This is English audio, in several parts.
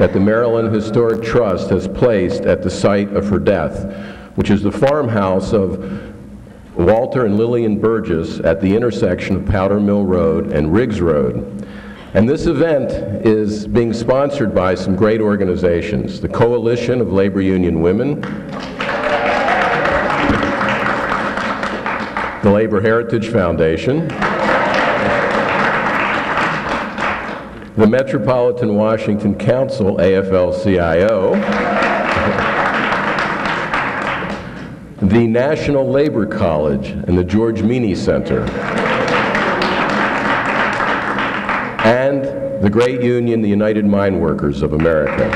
that the Maryland Historic Trust has placed at the site of her death, which is the farmhouse of Walter and Lillian Burgess at the intersection of Powder Mill Road and Riggs Road. And this event is being sponsored by some great organizations, the Coalition of Labor Union Women, the Labor Heritage Foundation, the Metropolitan Washington Council, AFL-CIO, the National Labor College, and the George Meany Center, and the great union, the United Mine Workers of America.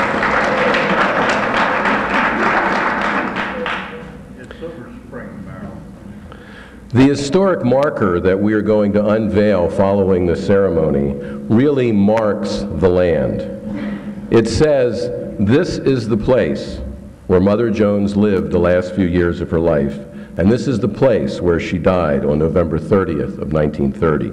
The historic marker that we are going to unveil following the ceremony really marks the land. It says, this is the place where Mother Jones lived the last few years of her life, and this is the place where she died on November 30th of 1930.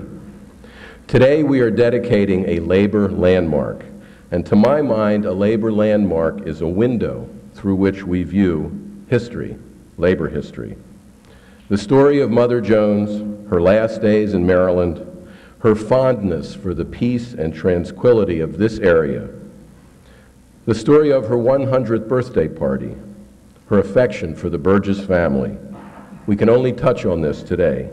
Today we are dedicating a labor landmark, and to my mind, a labor landmark is a window through which we view history, labor history. The story of Mother Jones, her last days in Maryland, her fondness for the peace and tranquility of this area, the story of her 100th birthday party, her affection for the Burgess family. We can only touch on this today.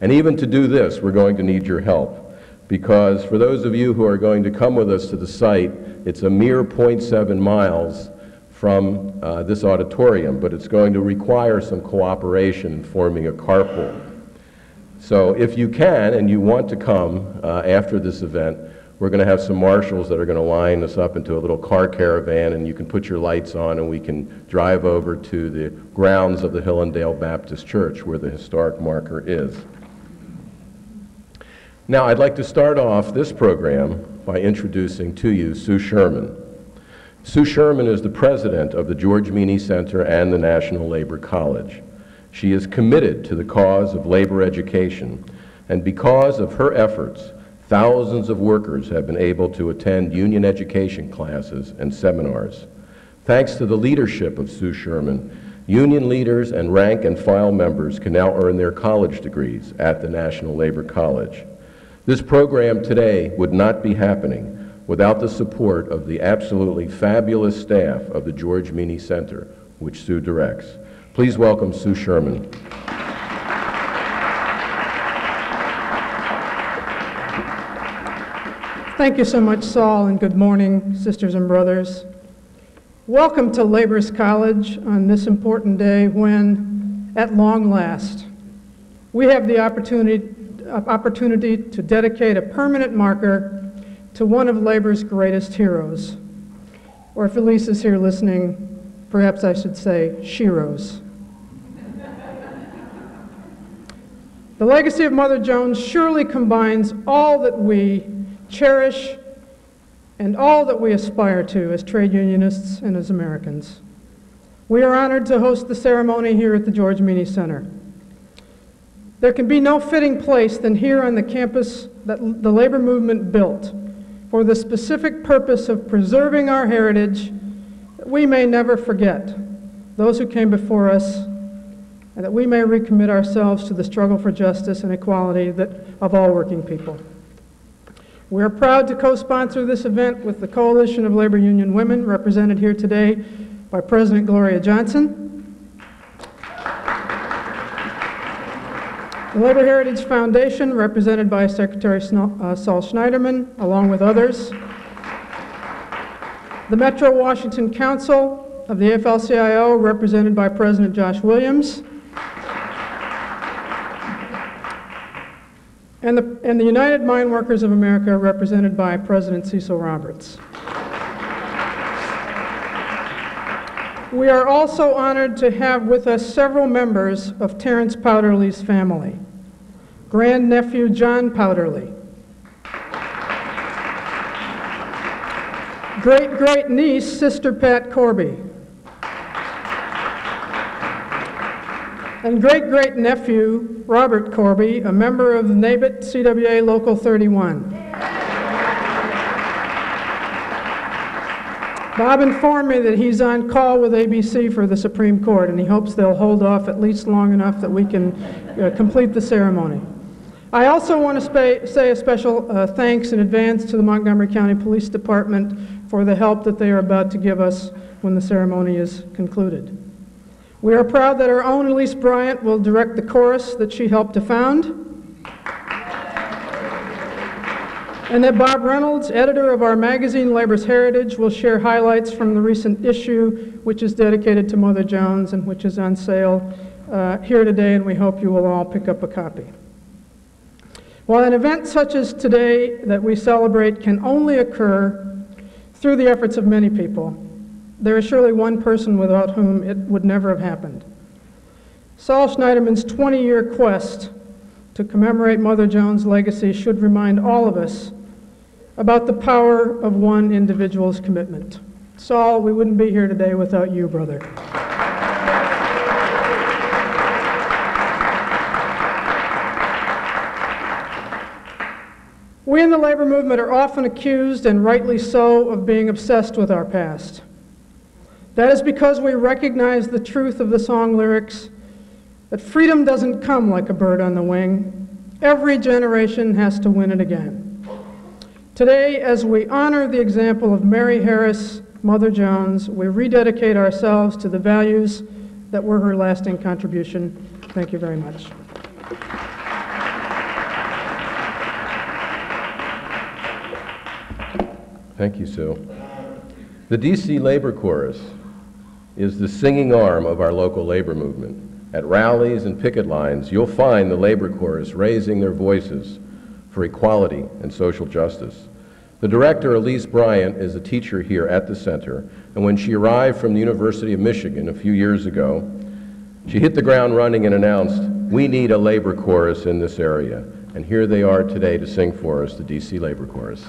And even to do this, we're going to need your help. Because for those of you who are going to come with us to the site, it's a mere 0.7 miles from uh, this auditorium, but it's going to require some cooperation in forming a carpool. So if you can and you want to come uh, after this event, we're going to have some marshals that are going to line us up into a little car caravan and you can put your lights on and we can drive over to the grounds of the Hillendale Baptist Church where the historic marker is. Now I'd like to start off this program by introducing to you Sue Schurman. Sue Schurman is the president of the George Meany Center and the National Labor College. She is committed to the cause of labor education, and because of her efforts, thousands of workers have been able to attend union education classes and seminars. Thanks to the leadership of Sue Schurman, union leaders and rank and file members can now earn their college degrees at the National Labor College. This program today would not be happening without the support of the absolutely fabulous staff of the George Meany Center, which Sue directs. Please welcome Sue Schurman. Thank you so much, Saul, and good morning, sisters and brothers. Welcome to Labor's College on this important day when, at long last, we have the opportunity, opportunity to dedicate a permanent marker to one of labor's greatest heroes. Or if Elise is here listening, perhaps I should say sheroes. the legacy of Mother Jones surely combines all that we cherish and all that we aspire to as trade unionists and as Americans. We are honored to host the ceremony here at the George Meany Center. There can be no fitting place than here on the campus that the labor movement built for the specific purpose of preserving our heritage we may never forget those who came before us and that we may recommit ourselves to the struggle for justice and equality that, of all working people. We are proud to co-sponsor this event with the Coalition of Labor Union Women, represented here today by President Gloria Johnson, The Labor Heritage Foundation, represented by Secretary uh, Saul Schniderman, along with others. The Metro Washington Council of the AFL-CIO, represented by President Josh Williams. And the, and the United Mine Workers of America, represented by President Cecil Roberts. We are also honored to have with us several members of Terence Powderly's family. Grandnephew John Powderly. Great-great-niece Sister Pat Corby. And great-great-nephew Robert Corby, a member of the NABET CWA Local 31. Bob informed me that he's on call with ABC for the Supreme Court, and he hopes they'll hold off at least long enough that we can uh, complete the ceremony. I also want to say a special uh, thanks in advance to the Montgomery County Police Department for the help that they are about to give us when the ceremony is concluded. We are proud that our own Elise Bryant will direct the chorus that she helped to found. And that Bob Reynolds, editor of our magazine Labor's Heritage, will share highlights from the recent issue, which is dedicated to Mother Jones and which is on sale uh, here today, and we hope you will all pick up a copy. While an event such as today that we celebrate can only occur through the efforts of many people, there is surely one person without whom it would never have happened. Saul Schniderman's 20 year quest to commemorate Mother Jones' legacy should remind all of us about the power of one individual's commitment. Saul, we wouldn't be here today without you, brother. We in the labor movement are often accused, and rightly so, of being obsessed with our past. That is because we recognize the truth of the song lyrics that freedom doesn't come like a bird on the wing. Every generation has to win it again. Today, as we honor the example of Mary Harris, Mother Jones, we rededicate ourselves to the values that were her lasting contribution. Thank you very much. Thank you, Sue. The DC Labor Chorus is the singing arm of our local labor movement. At rallies and picket lines, you'll find the labor chorus raising their voices for equality and social justice. The director, Elise Bryant, is a teacher here at the center, and when she arrived from the University of Michigan a few years ago, she hit the ground running and announced, we need a labor chorus in this area. And here they are today to sing for us, the DC Labor Chorus.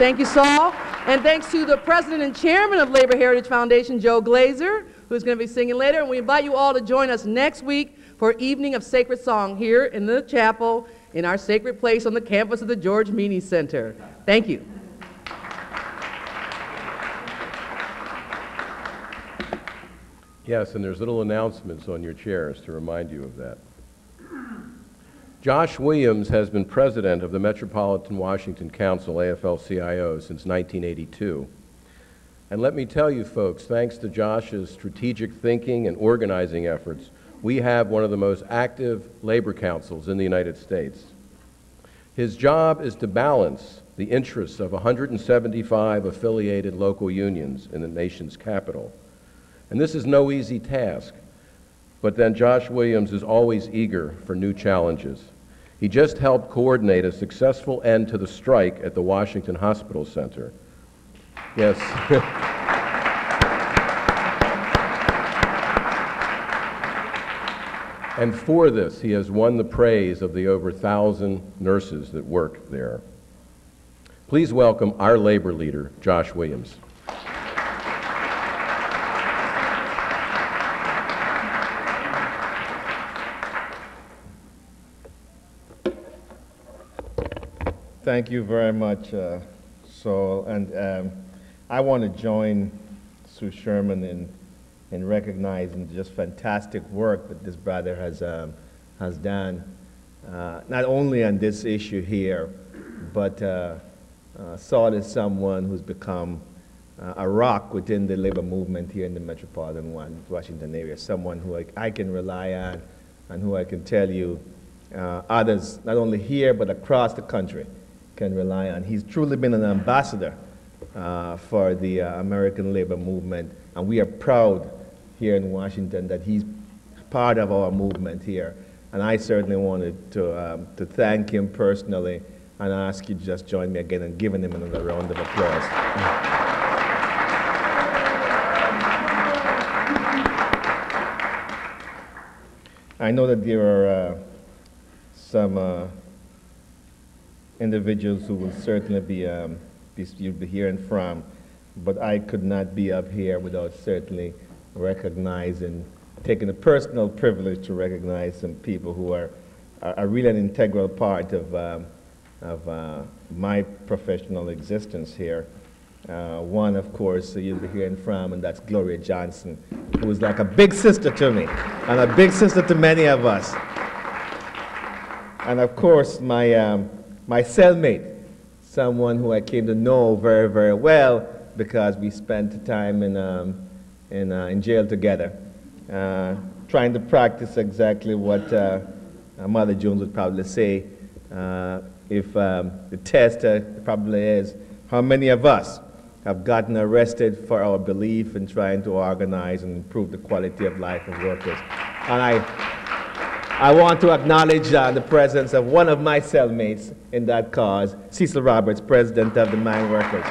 Thank you. Saul. And thanks to the president and chairman of Labor Heritage Foundation, Joe Glazer, who's going to be singing later. And we invite you all to join us next week for Evening of Sacred Song here in the chapel in our sacred place on the campus of the George Meany Center. Thank you. Yes, and there's little announcements on your chairs to remind you of that. Josh Williams has been president of the Metropolitan Washington Council, AFL-CIO, since 1982. And let me tell you, folks, thanks to Josh's strategic thinking and organizing efforts, we have one of the most active labor councils in the United States. His job is to balance the interests of 175 affiliated local unions in the nation's capital. And this is no easy task, but then Josh Williams is always eager for new challenges. He just helped coordinate a successful end to the strike at the Washington Hospital Center. Yes. And for this, he has won the praise of the over 1,000 nurses that work there. Please welcome our labor leader, Josh Williams. Thank you very much, uh, Saul. And um, I want to join Sue Schurman in, in recognizing just fantastic work that this brother has, um, has done, uh, not only on this issue here, but uh, uh, Saul is someone who's become uh, a rock within the labor movement here in the metropolitan Washington area, someone who I, I can rely on and who I can tell you uh, others, not only here, but across the country, can rely on. He's truly been an ambassador uh, for the uh, American labor movement, and we are proud here in Washington that he's part of our movement here. And I certainly wanted to, um, to thank him personally and ask you to just join me again in giving him another round of applause. I know that there are uh, some uh, individuals who will certainly be, um, be, you'll be hearing from, but I could not be up here without certainly recognizing, taking a personal privilege to recognize some people who are, are, are really an integral part of, um, of uh, my professional existence here. Uh, one, of course, you'll be hearing from, and that's Gloria Johnson, who is like a big sister to me, and a big sister to many of us. And of course, my, um, my cellmate, someone who I came to know very, very well because we spent time in, um, in, uh, in jail together, uh, trying to practice exactly what uh, Mother Jones would probably say uh, if um, the test uh, probably is how many of us have gotten arrested for our belief in trying to organize and improve the quality of life of workers. And I, I want to acknowledge uh, the presence of one of my cellmates in that cause, Cecil Roberts, president of the Mine Workers.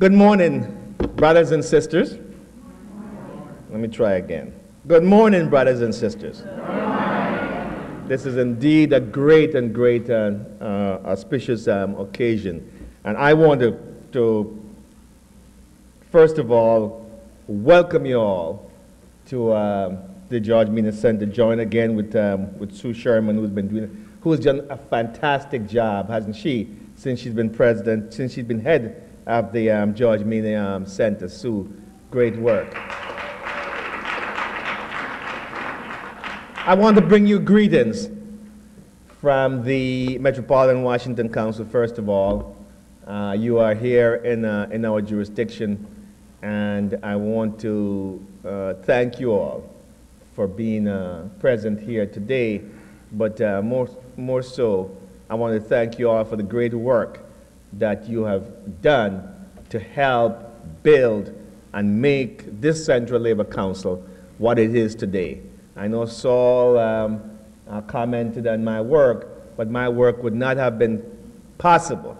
Good morning, brothers and sisters. Let me try again. Good morning, brothers and sisters. This is indeed a great and great uh, uh, auspicious um, occasion. And I want to, to first of all, welcome you all to um, the George Meany's Center. Join again with, um, with Sue Schurman, who's been doing, done a fantastic job, hasn't she, since she's been president, since she's been head of the um, George Meany's um, Center. Sue, great work. I want to bring you greetings from the Metropolitan Washington Council, first of all. Uh, you are here in, uh, in our jurisdiction and I want to uh, thank you all for being uh, present here today. But uh, more, more so, I want to thank you all for the great work that you have done to help build and make this Central Labor Council what it is today. I know Saul um, uh, commented on my work, but my work would not have been possible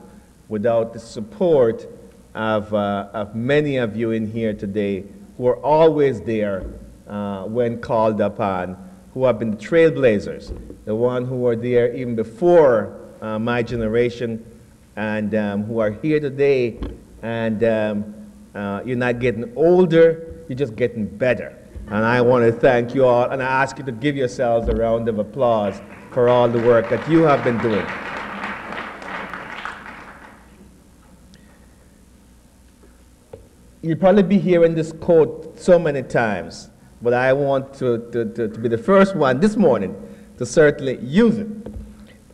without the support of, uh, of many of you in here today who are always there uh, when called upon, who have been trailblazers, the one who were there even before uh, my generation, and um, who are here today, and um, uh, you're not getting older, you're just getting better. And I want to thank you all, and I ask you to give yourselves a round of applause for all the work that you have been doing. You'll probably be hearing this quote so many times, but I want to, to, to, to be the first one this morning to certainly use it.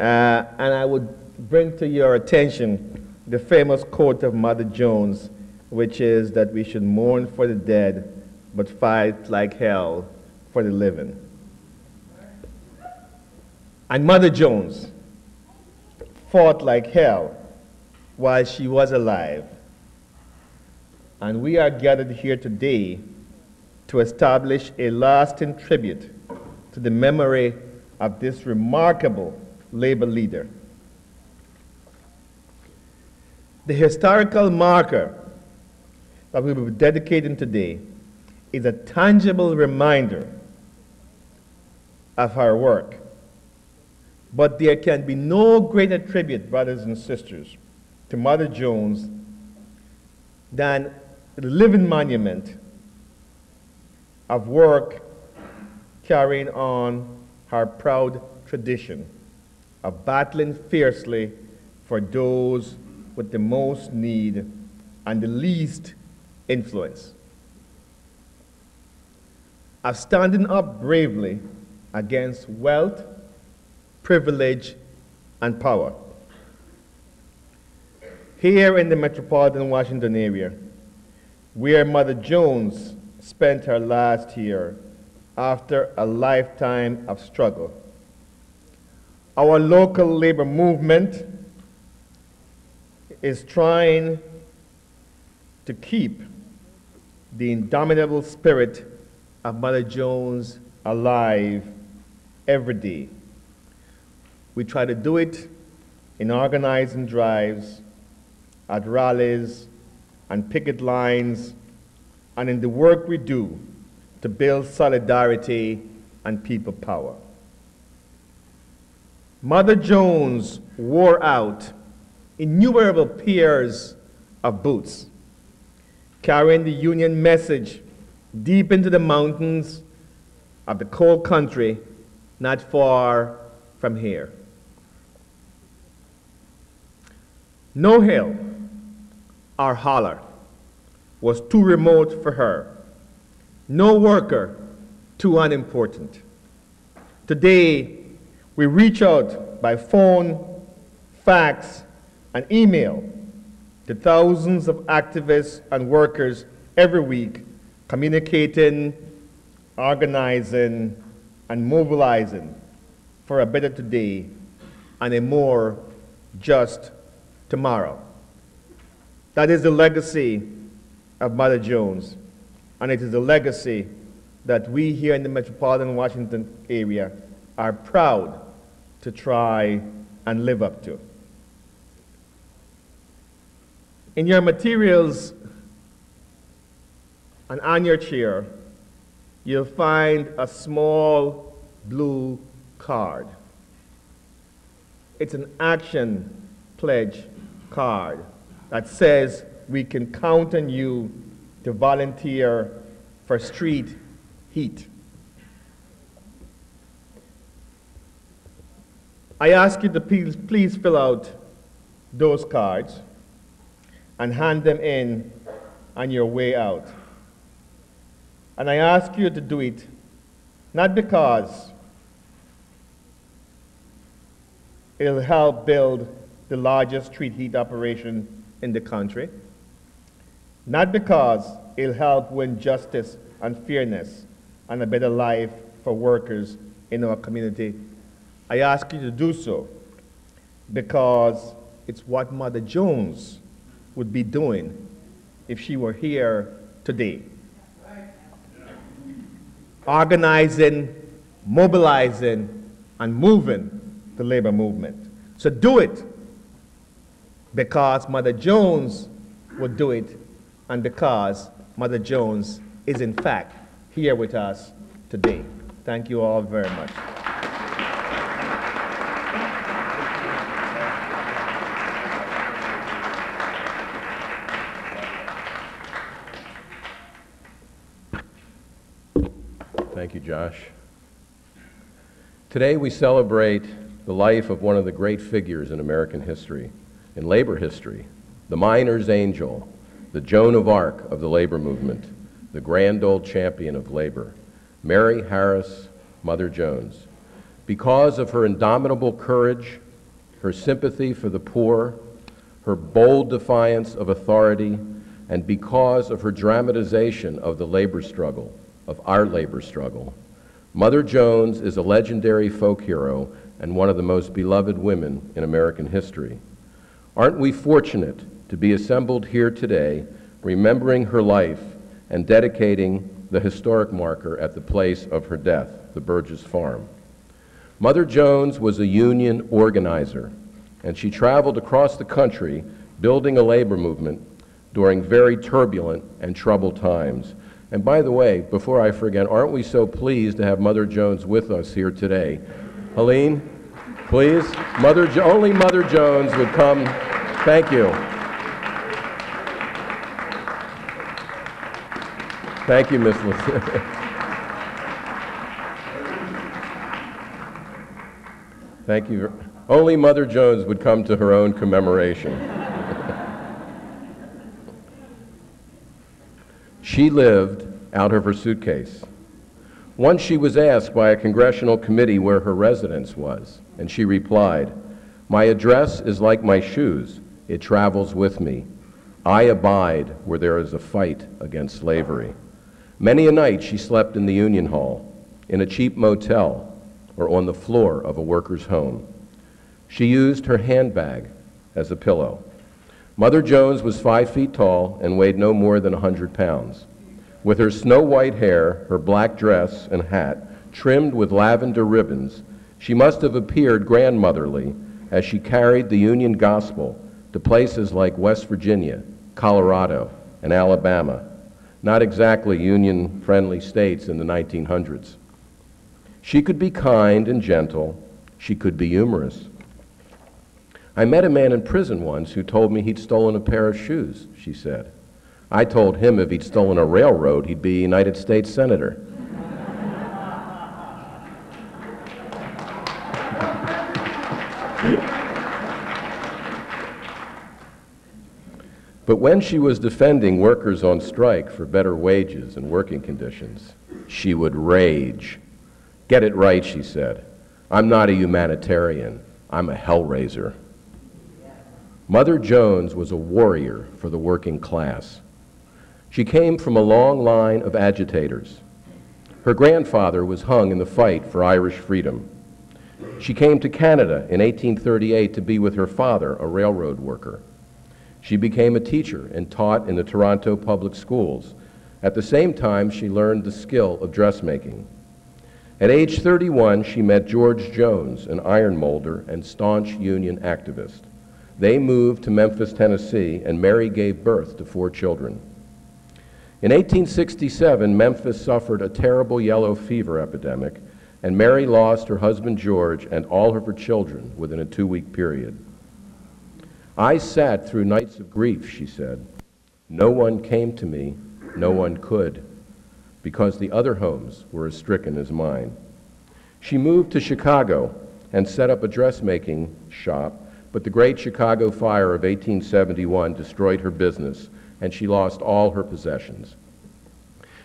Uh, and I would bring to your attention the famous quote of Mother Jones, which is that we should mourn for the dead, but fight like hell for the living. And Mother Jones fought like hell while she was alive. And we are gathered here today to establish a lasting tribute to the memory of this remarkable labor leader. The historical marker that we will be dedicating today is a tangible reminder of her work. But there can be no greater tribute, brothers and sisters, to Mother Jones than the living monument of work carrying on her proud tradition of battling fiercely for those with the most need and the least influence, of standing up bravely against wealth, privilege, and power. Here in the metropolitan Washington area, where Mother Jones spent her last year after a lifetime of struggle. Our local labor movement is trying to keep the indomitable spirit of Mother Jones alive every day. We try to do it in organizing drives, at rallies, and picket lines, and in the work we do to build solidarity and people power. Mother Jones wore out innumerable pairs of boots, carrying the Union message deep into the mountains of the cold country not far from here. No hill or holler was too remote for her, no worker too unimportant. Today, we reach out by phone, fax, and email to thousands of activists and workers every week, communicating, organizing, and mobilizing for a better today and a more just tomorrow. That is the legacy of Mother Jones, and it is a legacy that we here in the metropolitan Washington area are proud to try and live up to. In your materials and on your chair, you'll find a small blue card. It's an action pledge card that says we can count on you to volunteer for street heat. I ask you to please, please fill out those cards and hand them in on your way out. And I ask you to do it not because it'll help build the largest street heat operation in the country, not because it'll help win justice and fairness and a better life for workers in our community. I ask you to do so because it's what Mother Jones would be doing if she were here today. Organizing, mobilizing, and moving the labor movement. So do it because Mother Jones would do it and because Mother Jones is in fact here with us today. Thank you all very much. Thank you, Josh. Today we celebrate the life of one of the great figures in American history, in labor history, the miner's angel, the Joan of Arc of the labor movement, the grand old champion of labor, Mary Harris Mother Jones. Because of her indomitable courage, her sympathy for the poor, her bold defiance of authority, and because of her dramatization of the labor struggle, of our labor struggle. Mother Jones is a legendary folk hero and one of the most beloved women in American history. Aren't we fortunate to be assembled here today, remembering her life and dedicating the historic marker at the place of her death, the Burgess Farm? Mother Jones was a union organizer, and she traveled across the country building a labor movement during very turbulent and troubled times. And by the way, before I forget, aren't we so pleased to have Mother Jones with us here today? Helene, please. Mother jo only Mother Jones would come. Thank you. Thank you, Miss Thank you. Only Mother Jones would come to her own commemoration. she lived out of her suitcase. Once she was asked by a congressional committee where her residence was, and she replied, My address is like my shoes, it travels with me. I abide where there is a fight against slavery. Many a night she slept in the Union Hall, in a cheap motel, or on the floor of a worker's home. She used her handbag as a pillow. Mother Jones was five feet tall and weighed no more than a 100 pounds. With her snow white hair, her black dress and hat trimmed with lavender ribbons, she must have appeared grandmotherly as she carried the Union gospel to places like West Virginia, Colorado, and Alabama, not exactly Union friendly states in the 1900s. She could be kind and gentle, she could be humorous. I met a man in prison once who told me he'd stolen a pair of shoes, she said. I told him if he'd stolen a railroad, he'd be a United States Senator. But when she was defending workers on strike for better wages and working conditions, she would rage. Get it right, she said. I'm not a humanitarian. I'm a hellraiser. Mother Jones was a warrior for the working class. She came from a long line of agitators. Her grandfather was hung in the fight for Irish freedom. She came to Canada in 1838 to be with her father, a railroad worker. She became a teacher and taught in the Toronto public schools. At the same time, she learned the skill of dressmaking. At age 31, she met George Jones, an iron molder and staunch union activist. They moved to Memphis, Tennessee, and Mary gave birth to four children. In 1867, Memphis suffered a terrible yellow fever epidemic, and Mary lost her husband George and all of her children within a two week period. I sat through nights of grief, she said. No one came to me, no one could, because the other homes were as stricken as mine. She moved to Chicago and set up a dressmaking shop, but the Great Chicago Fire of 1871 destroyed her business and she lost all her possessions.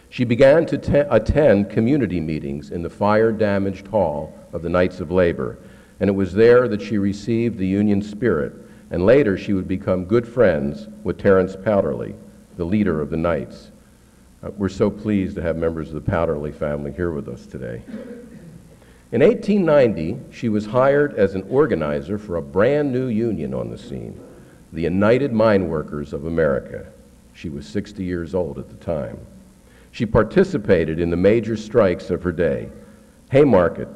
She began to attend community meetings in the fire damaged hall of the Knights of Labor, and it was there that she received the Union spirit, and later she would become good friends with Terence Powderly, the leader of the Knights. Uh, we're so pleased to have members of the Powderly family here with us today. In 1890, she was hired as an organizer for a brand new union on the scene, the United Mine Workers of America. She was 60 years old at the time. She participated in the major strikes of her day Haymarket,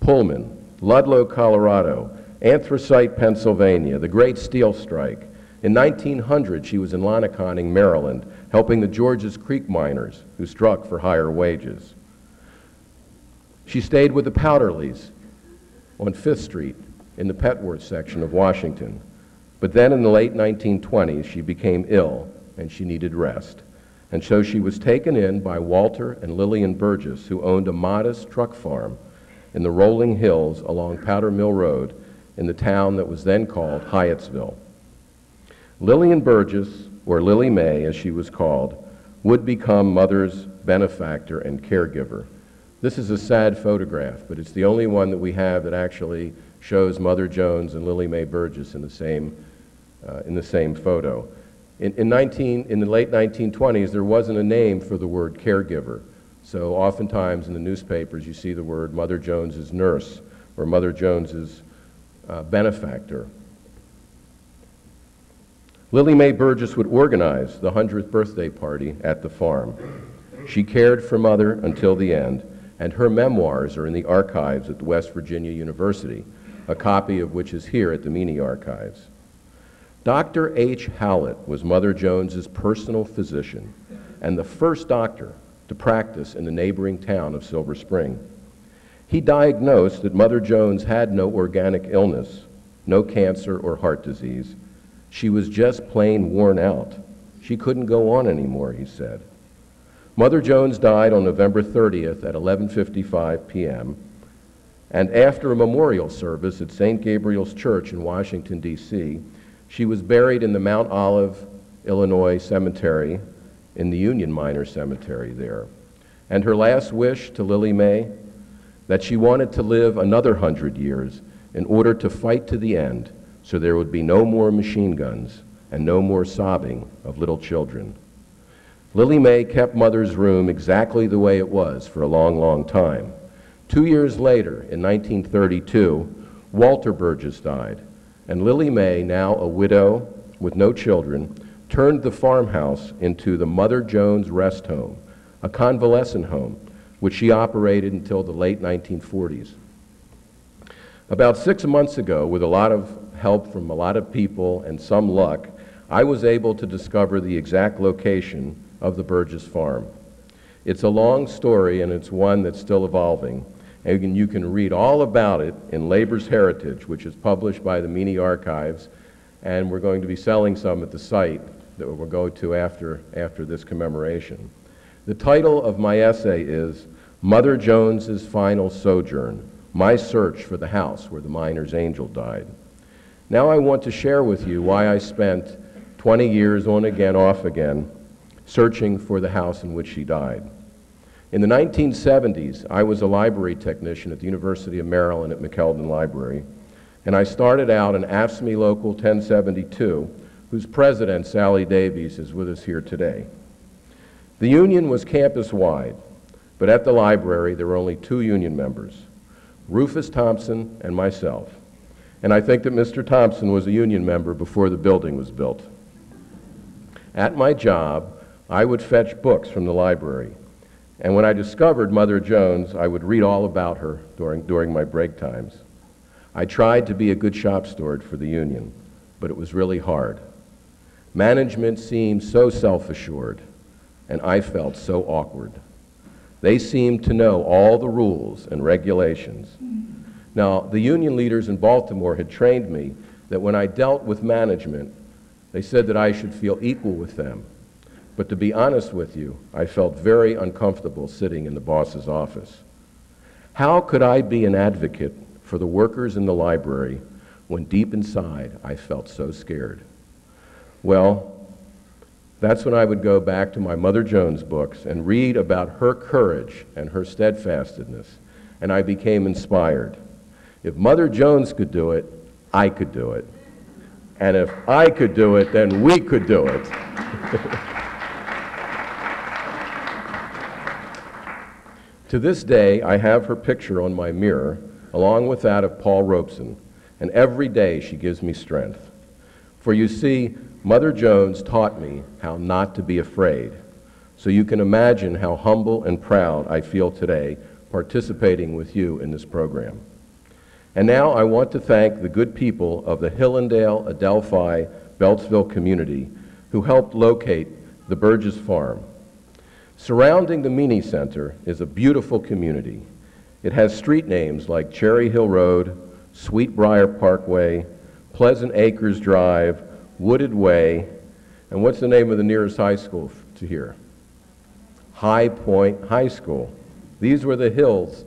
Pullman, Ludlow, Colorado, Anthracite, Pennsylvania, the Great Steel Strike. In 1900, she was in Lonaconning, Maryland, helping the Georges Creek miners who struck for higher wages. She stayed with the Powderlys on Fifth Street in the Petworth section of Washington. But then in the late 1920s, she became ill and she needed rest. And so she was taken in by Walter and Lillian Burgess, who owned a modest truck farm in the rolling hills along Powder Mill Road in the town that was then called Hyattsville. Lillian Burgess, or Lily May as she was called, would become Mother's benefactor and caregiver. This is a sad photograph, but it's the only one that we have that actually shows Mother Jones and Lily Mae Burgess in the same, uh, in the same photo. In, in, 19, in the late 1920s, there wasn't a name for the word caregiver. So oftentimes in the newspapers, you see the word Mother Jones's nurse or Mother Jones's uh, benefactor. Lily Mae Burgess would organize the 100th birthday party at the farm. She cared for Mother until the end, and her memoirs are in the archives at the West Virginia University, a copy of which is here at the Meany Archives. Dr. H. Howlett was Mother Jones's personal physician and the first doctor to practice in the neighboring town of Silver Spring. He diagnosed that Mother Jones had no organic illness, no cancer or heart disease. She was just plain worn out. She couldn't go on anymore, he said. Mother Jones died on November 30th at 11:55 p.m. And after a memorial service at St. Gabriel's Church in Washington D.C., she was buried in the Mount Olive, Illinois cemetery in the Union Miner Cemetery there. And her last wish to Lily Mae that she wanted to live another hundred years in order to fight to the end so there would be no more machine guns and no more sobbing of little children. Lily May kept Mother's room exactly the way it was for a long, long time. Two years later, in 1932, Walter Burgess died, and Lily May, now a widow with no children, turned the farmhouse into the Mother Jones Rest Home, a convalescent home which she operated until the late 1940s. About six months ago, with a lot of help from a lot of people and some luck, I was able to discover the exact location of the Burgess farm. It's a long story and it's one that's still evolving. And you can read all about it in Labor's Heritage, which is published by the Meany Archives, and we're going to be selling some at the site that we'll go to after, after this commemoration. The title of my essay is Mother Jones's Final Sojourn, My Search for the House Where the Miner's Angel Died. Now I want to share with you why I spent 20 years on again, off again, searching for the house in which she died. In the 1970s, I was a library technician at the University of Maryland at McKeldin Library, and I started out in AFSCME Local 1072, whose president, Sally Davies, is with us here today. The union was campus-wide, but at the library there were only two union members, Rufus Thompson and myself. And I think that Mr. Thompson was a union member before the building was built. At my job, I would fetch books from the library. And when I discovered Mother Jones, I would read all about her during, during my break times. I tried to be a good shop steward for the union, but it was really hard. Management seemed so self assured, and I felt so awkward. They seemed to know all the rules and regulations. Now, the union leaders in Baltimore had trained me that when I dealt with management, they said that I should feel equal with them. But to be honest with you, I felt very uncomfortable sitting in the boss's office. How could I be an advocate for the workers in the library when deep inside I felt so scared? Well, that's when I would go back to my Mother Jones books and read about her courage and her steadfastness, and I became inspired. If Mother Jones could do it, I could do it. And if I could do it, then we could do it. to this day, I have her picture on my mirror, along with that of Paul Robeson, and every day she gives me strength. For you see, Mother Jones taught me how not to be afraid. So you can imagine how humble and proud I feel today participating with you in this program. And now I want to thank the good people of the Hillendale, Adelphi, Beltsville community who helped locate the Burgess Farm. Surrounding the Meany Center is a beautiful community. It has street names like Cherry Hill Road, Sweetbriar Parkway, Pleasant Acres Drive, Wooded Way, and what's the name of the nearest high school to here? High Point High School. These were the hills,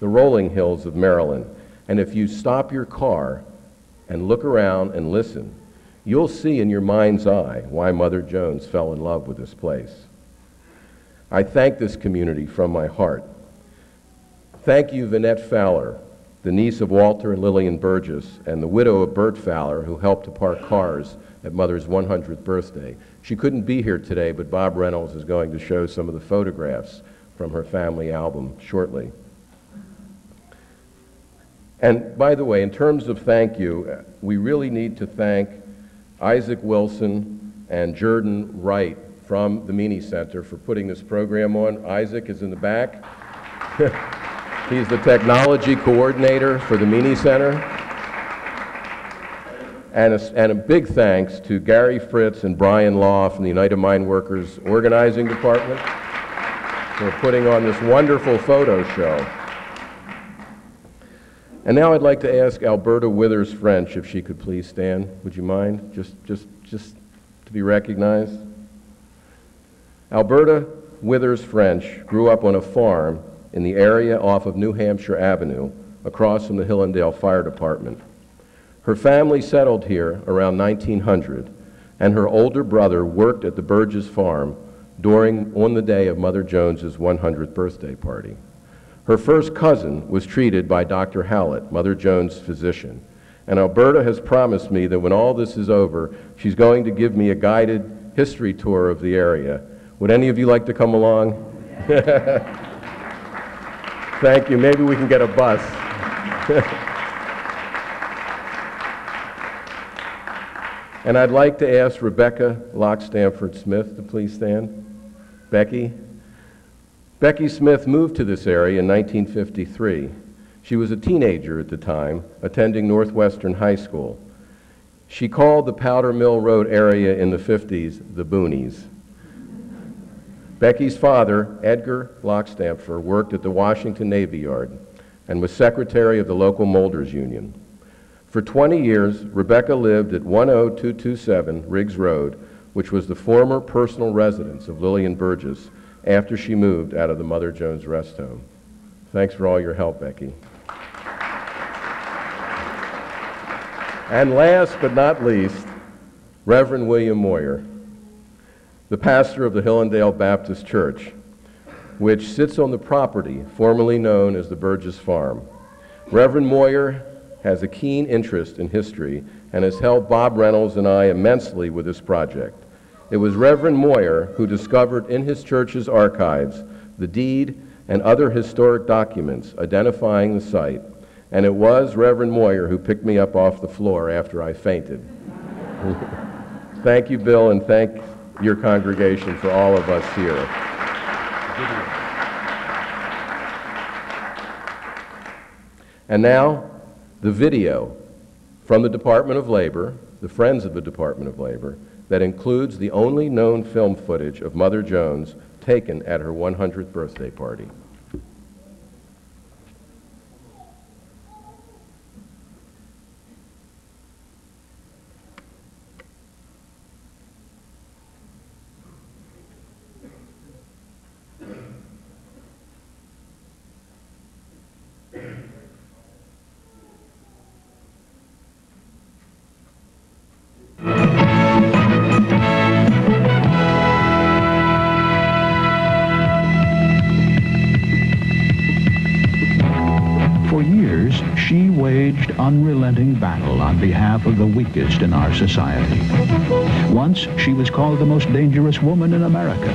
the rolling hills of Maryland. And if you stop your car and look around and listen, you'll see in your mind's eye why Mother Jones fell in love with this place. I thank this community from my heart. Thank you, Vanette Fowler, the niece of Walter and Lillian Burgess, and the widow of Bert Fowler, who helped to park cars at Mother's 100th birthday. She couldn't be here today, but Bob Reynolds is going to show some of the photographs from her family album shortly. And by the way, in terms of thank you, uh, we really need to thank Isaac Wilson and Jordan Wright from the Meany Center for putting this program on. Isaac is in the back. He's the technology coordinator for the Meany Center. And a, and a big thanks to Gary Fritz and Brian Law from the United Mine Workers Organizing Department for putting on this wonderful photo show. And now I'd like to ask Alberta Withers French if she could please stand. Would you mind? Just, just, just to be recognized. Alberta Withers French grew up on a farm in the area off of New Hampshire Avenue, across from the Hillendale Fire Department. Her family settled here around 1900, and her older brother worked at the Burgess farm during on the day of Mother Jones's 100th birthday party. Her first cousin was treated by Dr. Howlett, Mother Jones' physician, and Alberta has promised me that when all this is over, she's going to give me a guided history tour of the area. Would any of you like to come along? Thank you. Maybe we can get a bus. and I'd like to ask Rebecca Lock Stanford Smith to please stand. Becky. Becky Smith moved to this area in 1953. She was a teenager at the time, attending Northwestern High School. She called the Powder Mill Road area in the 50s the Boonies. Becky's father, Edgar Lockstamfer, worked at the Washington Navy Yard and was secretary of the local Molders Union. For 20 years, Rebecca lived at 10227 Riggs Road, which was the former personal residence of Lillian Burgess after she moved out of the Mother Jones Rest Home. Thanks for all your help, Becky. And last but not least, Reverend William Moyer the pastor of the Hillendale Baptist Church, which sits on the property formerly known as the Burgess Farm. Reverend Moyer has a keen interest in history and has helped Bob Reynolds and I immensely with this project. It was Reverend Moyer who discovered in his church's archives the deed and other historic documents identifying the site, and it was Reverend Moyer who picked me up off the floor after I fainted. thank you, Bill, and thank your congregation, for all of us here. And now, the video from the Department of Labor, the Friends of the Department of Labor, that includes the only known film footage of Mother Jones taken at her 100th birthday party. Society. Once, she was called the most dangerous woman in America,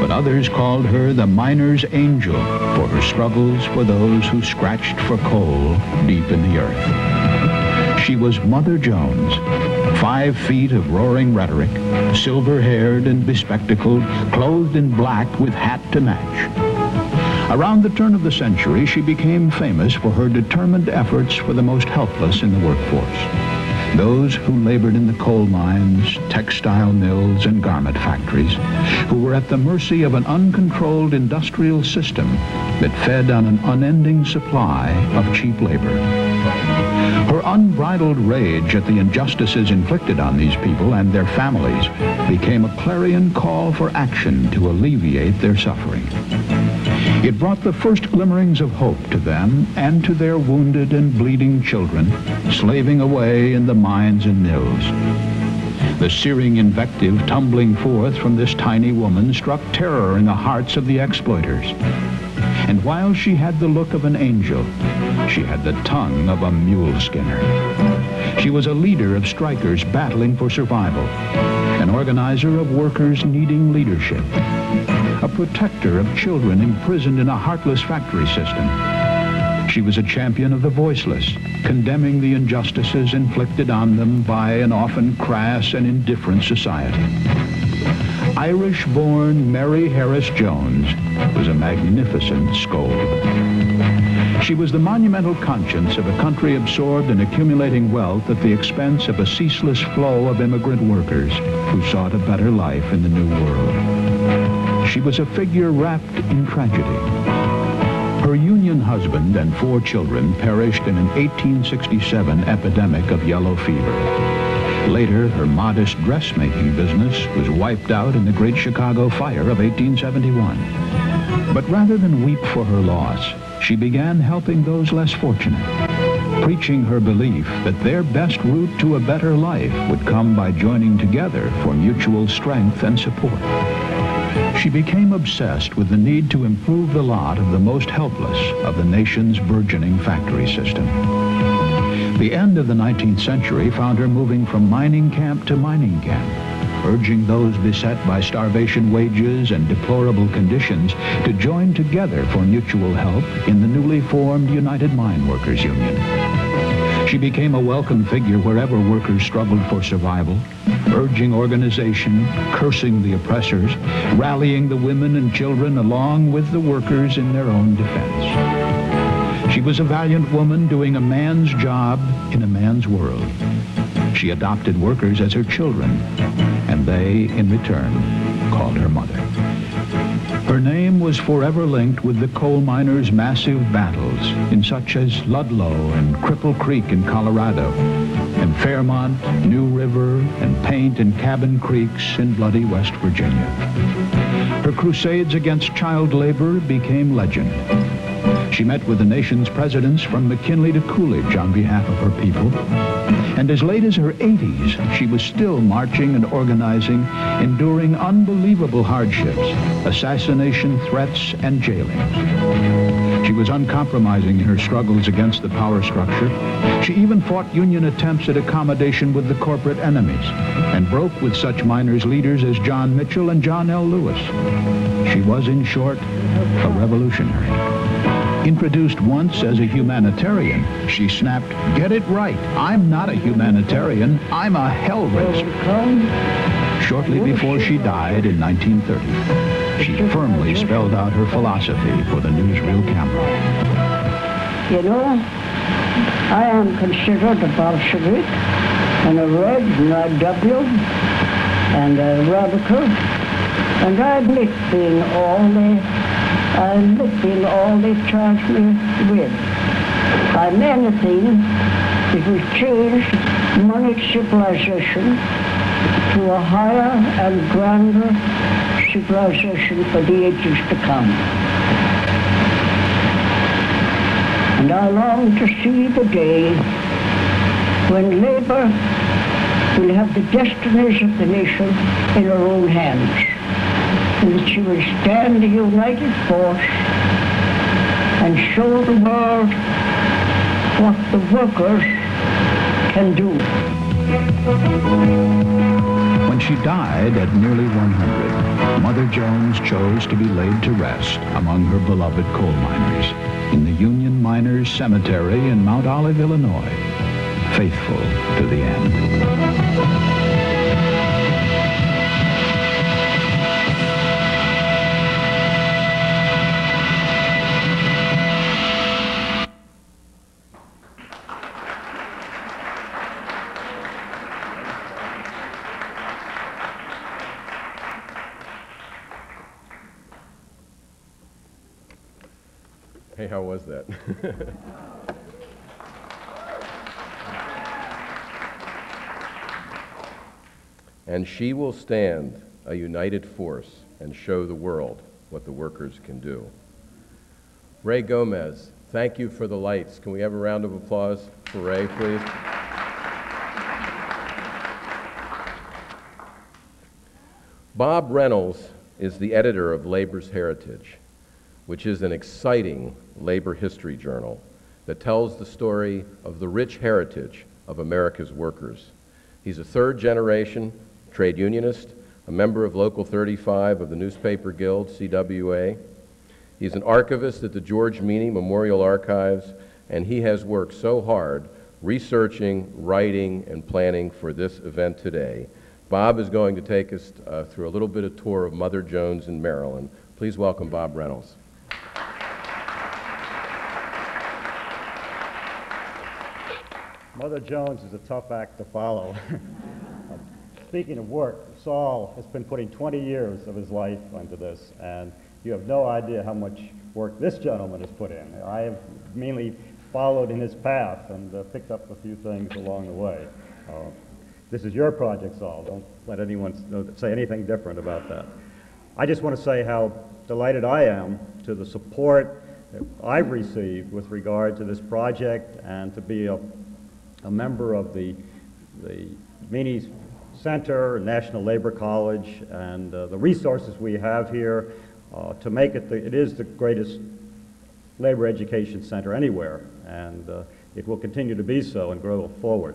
but others called her the miner's angel for her struggles for those who scratched for coal deep in the earth. She was Mother Jones, five feet of roaring rhetoric, silver-haired and bespectacled, clothed in black with hat to match. Around the turn of the century, she became famous for her determined efforts for the most helpless in the workforce. Those who labored in the coal mines, textile mills, and garment factories, who were at the mercy of an uncontrolled industrial system that fed on an unending supply of cheap labor. Her unbridled rage at the injustices inflicted on these people and their families became a clarion call for action to alleviate their suffering. It brought the first glimmerings of hope to them and to their wounded and bleeding children, slaving away in the mines and mills. The searing invective tumbling forth from this tiny woman struck terror in the hearts of the exploiters. And while she had the look of an angel, she had the tongue of a mule skinner. She was a leader of strikers battling for survival, an organizer of workers needing leadership, a protector of children imprisoned in a heartless factory system. She was a champion of the voiceless, condemning the injustices inflicted on them by an often crass and indifferent society. Irish-born Mary Harris Jones was a magnificent scold. She was the monumental conscience of a country absorbed in accumulating wealth at the expense of a ceaseless flow of immigrant workers who sought a better life in the New World. She was a figure wrapped in tragedy. Her Union husband and four children perished in an 1867 epidemic of yellow fever. Later, her modest dressmaking business was wiped out in the Great Chicago Fire of 1871. But rather than weep for her loss, she began helping those less fortunate, preaching her belief that their best route to a better life would come by joining together for mutual strength and support. She became obsessed with the need to improve the lot of the most helpless of the nation's burgeoning factory system. The end of the 19th century found her moving from mining camp to mining camp, urging those beset by starvation wages and deplorable conditions to join together for mutual help in the newly formed United Mine Workers Union. She became a welcome figure wherever workers struggled for survival, urging organization, cursing the oppressors, rallying the women and children along with the workers in their own defense. She was a valiant woman doing a man's job in a man's world. She adopted workers as her children, and they, in return, called her mother. Her name was forever linked with the coal miners' massive battles in such as Ludlow and Cripple Creek in Colorado, and Fairmont, New River, and Paint and Cabin Creeks in bloody West Virginia. Her crusades against child labor became legend. She met with the nation's presidents from McKinley to Coolidge on behalf of her people. And as late as her 80s, she was still marching and organizing, enduring unbelievable hardships, assassination threats, and jailings. She was uncompromising in her struggles against the power structure. She even fought union attempts at accommodation with the corporate enemies and broke with such miners' leaders as John Mitchell and John L. Lewis. She was, in short, a revolutionary. Introduced once as a humanitarian, she snapped, get it right, I'm not a humanitarian, I'm a hell raiser. Shortly before she died in 1930, she firmly spelled out her philosophy for the newsreel camera. You know, I am considered a Bolshevik and a Red and a W and a Radical, and I admit being all the I looked in all they charged me with. By many things, it was changed money civilization to a higher and grander civilization for the ages to come. And I long to see the day when labor will have the destinies of the nation in her own hands and that she will stand a united force and show the world what the workers can do. When she died at nearly 100, Mother Jones chose to be laid to rest among her beloved coal miners in the Union Miners Cemetery in Mount Olive, Illinois, faithful to the end. How was that? and she will stand a united force and show the world what the workers can do. Ray Gomez, thank you for the lights. Can we have a round of applause for Ray, please? Bob Reynolds is the editor of Labor's Heritage. which is an exciting labor history journal that tells the story of the rich heritage of America's workers. He's a third generation trade unionist, a member of Local 35 of the Newspaper Guild, CWA. He's an archivist at the George Meany Memorial Archives, and he has worked so hard researching, writing, and planning for this event today. Bob is going to take us uh, through a little bit of tour of Mother Jones in Maryland. Please welcome Bob Reynolds. Mother Jones is a tough act to follow. Speaking of work, Saul has been putting 20 years of his life into this, and you have no idea how much work this gentleman has put in. I have mainly followed in his path and uh, picked up a few things along the way. Uh, this is your project, Saul. Don't let anyone say anything different about that. I just want to say how delighted I am to the support that I've received with regard to this project and to be a a member of the, the Meany Center, National Labor College, and uh, the resources we have here uh, to make it, the, it is the greatest labor education center anywhere, and uh, it will continue to be so and grow forward.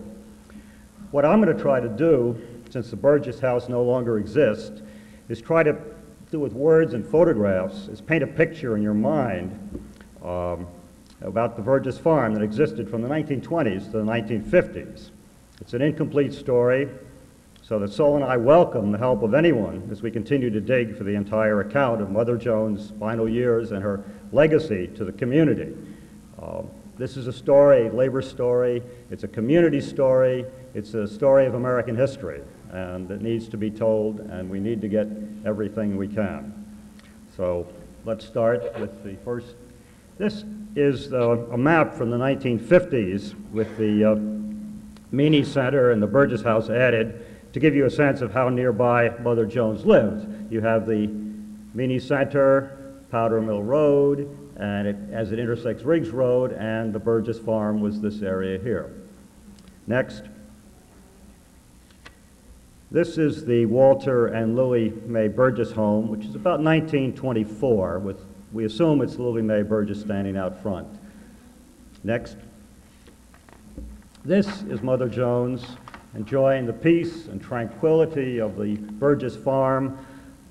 What I'm going to try to do, since the Burgess House no longer exists, is try to do with words and photographs, is paint a picture in your mind um, about the Burgess Farm that existed from the 1920s to the 1950s. It's an incomplete story, so that Saul and I welcome the help of anyone as we continue to dig for the entire account of Mother Jones' final years and her legacy to the community. Uh, this is a story, labor story, it's a community story, it's a story of American history, and it needs to be told, and we need to get everything we can. So let's start with the first. This is uh, a map from the 1950s with the uh, Meany Center and the Burgess House added to give you a sense of how nearby Mother Jones lived. You have the Meany Center, Powder Mill Road, and it, as it intersects Riggs Road, and the Burgess Farm was this area here. Next. This is the Walter and Lily May Burgess home, which is about 1924, with we assume it's Lily Mae Burgess standing out front. Next. This is Mother Jones enjoying the peace and tranquility of the Burgess farm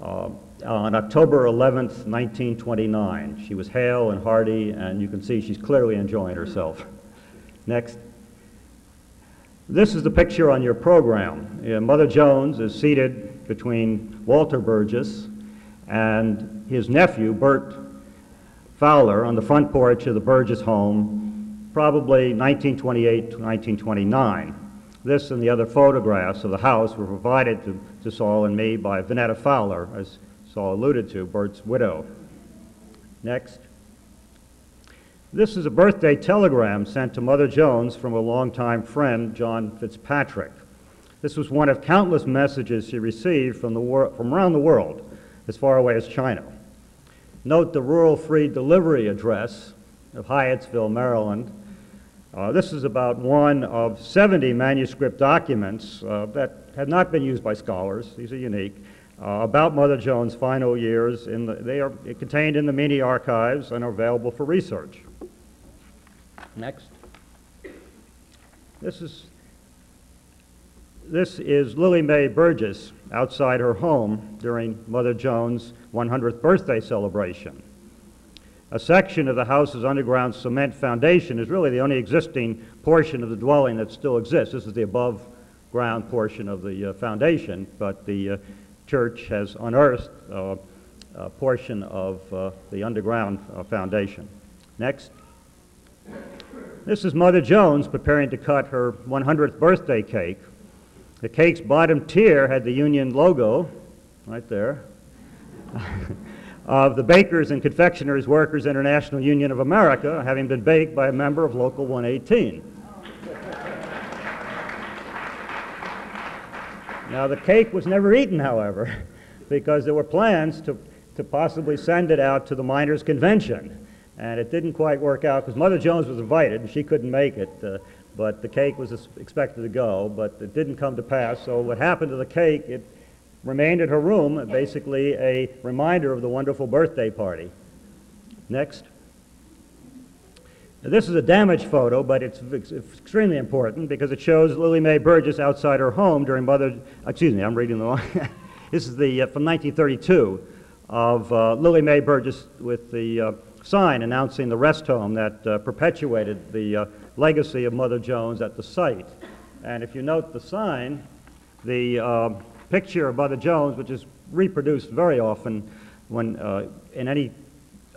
uh, on October 11th, 1929. She was hale and hearty, and you can see she's clearly enjoying herself. Next. This is the picture on your program. Uh, Mother Jones is seated between Walter Burgess and his nephew, Bert Fowler on the front porch of the Burgess home, probably 1928 to 1929. This and the other photographs of the house were provided to, to Saul and me by Vanetta Fowler, as Saul alluded to, Bert's widow. Next. This is a birthday telegram sent to Mother Jones from a longtime friend, John Fitzpatrick. This was one of countless messages she received from, the from around the world, as far away as China. Note the rural free delivery address of Hyattsville, Maryland. Uh, this is about one of 70 manuscript documents uh, that have not been used by scholars. These are unique. Uh, about Mother Jones' final years. In the, they are contained in the Meany archives and are available for research. Next. This is, this is Lily Mae Burgess outside her home during Mother Jones' 100th birthday celebration. A section of the house's underground cement foundation is really the only existing portion of the dwelling that still exists. This is the above ground portion of the uh, foundation, but the uh, church has unearthed uh, a portion of uh, the underground uh, foundation. Next. This is Mother Jones preparing to cut her 100th birthday cake. The cake's bottom tier had the Union logo right there of the Bakers and Confectioners Workers International Union of America, having been baked by a member of Local 118. Now, the cake was never eaten, however, because there were plans to, to possibly send it out to the Miners' Convention. And it didn't quite work out because Mother Jones was invited and she couldn't make it. Uh, but the cake was expected to go, but it didn't come to pass. So what happened to the cake, it remained in her room, basically a reminder of the wonderful birthday party. Next. Now, this is a damaged photo, but it's, ex- extremely important because it shows Lily Mae Burgess outside her home during Mother, excuse me, I'm reading the wrong. this is the, uh, from 1932 of uh, Lily Mae Burgess with the uh, sign announcing the rest home that uh, perpetuated the uh, legacy of Mother Jones at the site. And if you note the sign, the uh, picture of Mother Jones, which is reproduced very often when, uh, in any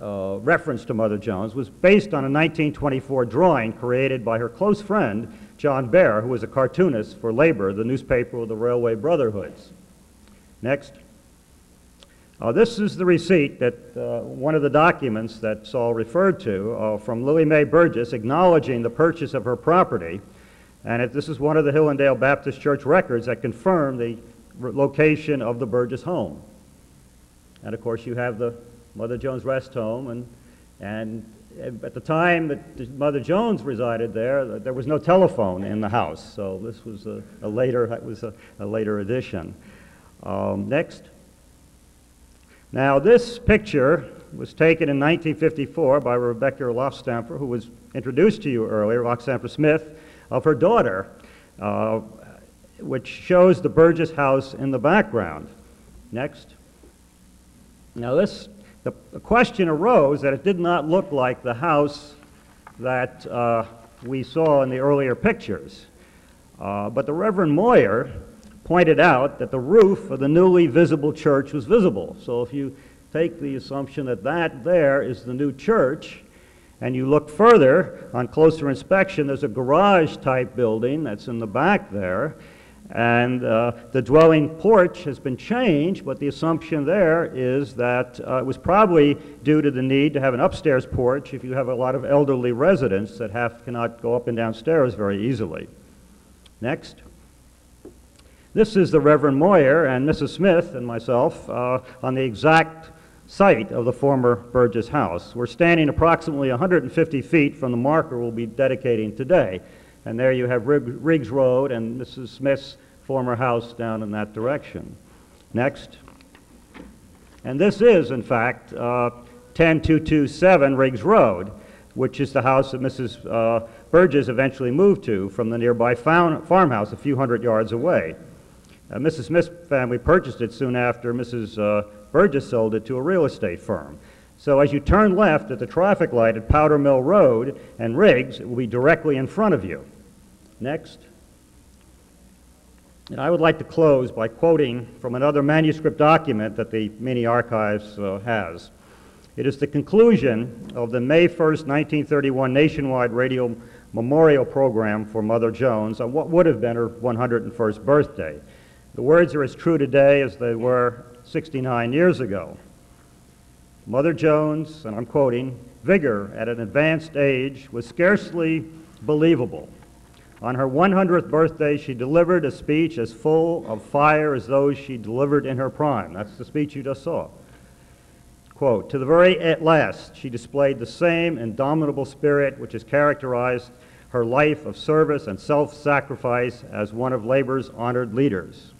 uh, reference to Mother Jones, was based on a 1924 drawing created by her close friend, John Baer, who was a cartoonist for Labor, the newspaper of the Railway Brotherhoods. Next. Uh, this is the receipt that uh, one of the documents that Saul referred to uh, from Lily Mae Burgess acknowledging the purchase of her property. And it, this is one of the Hillendale Baptist Church records that confirm the location of the Burgess home. And of course, you have the Mother Jones Rest Home, and, and at the time that Mother Jones resided there, there was no telephone in the house, so this was a, a later, that was a, a later addition. Um, next. Now, this picture was taken in 1954 by Rebecca Lofstamper, who was introduced to you earlier, Lofstamper Smith, of her daughter, uh, which shows the Burgess house in the background. Next. Now, this, the, the question arose that it did not look like the house that uh, we saw in the earlier pictures. Uh, but the Reverend Moyer pointed out that the roof of the newly visible church was visible. So if you take the assumption that that there is the new church, and you look further on closer inspection, there's a garage type building that's in the back there. And uh, the dwelling porch has been changed, but the assumption there is that uh, it was probably due to the need to have an upstairs porch if you have a lot of elderly residents that have, cannot go up and downstairs very easily. Next. This is the Reverend Moyer and Mrs. Smith and myself uh, on the exact site of the former Burgess house. We're standing approximately 150 feet from the marker we'll be dedicating today. And there you have Riggs Road and Mrs. Smith's former house down in that direction. Next. And this is, in fact, uh, 10227 Riggs Road, which is the house that Mrs. Uh, Burgess eventually moved to from the nearby farmhouse a few hundred yards away. Uh, Mrs. Smith's family purchased it soon after Mrs. Uh, Burgess sold it to a real estate firm. So as you turn left at the traffic light at Powder Mill Road and Riggs, it will be directly in front of you. Next. And I would like to close by quoting from another manuscript document that the Meany Archives uh, has. It is the conclusion of the May 1st, 1931 nationwide radio memorial program for Mother Jones on what would have been her 101st birthday. The words are as true today as they were 69 years ago. Mother Jones, and I'm quoting, vigor at an advanced age was scarcely believable. On her 100th birthday, she delivered a speech as full of fire as those she delivered in her prime. That's the speech you just saw. Quote, to the very last, she displayed the same indomitable spirit which has characterized her life of service and self sacrifice as one of labor's honored leaders.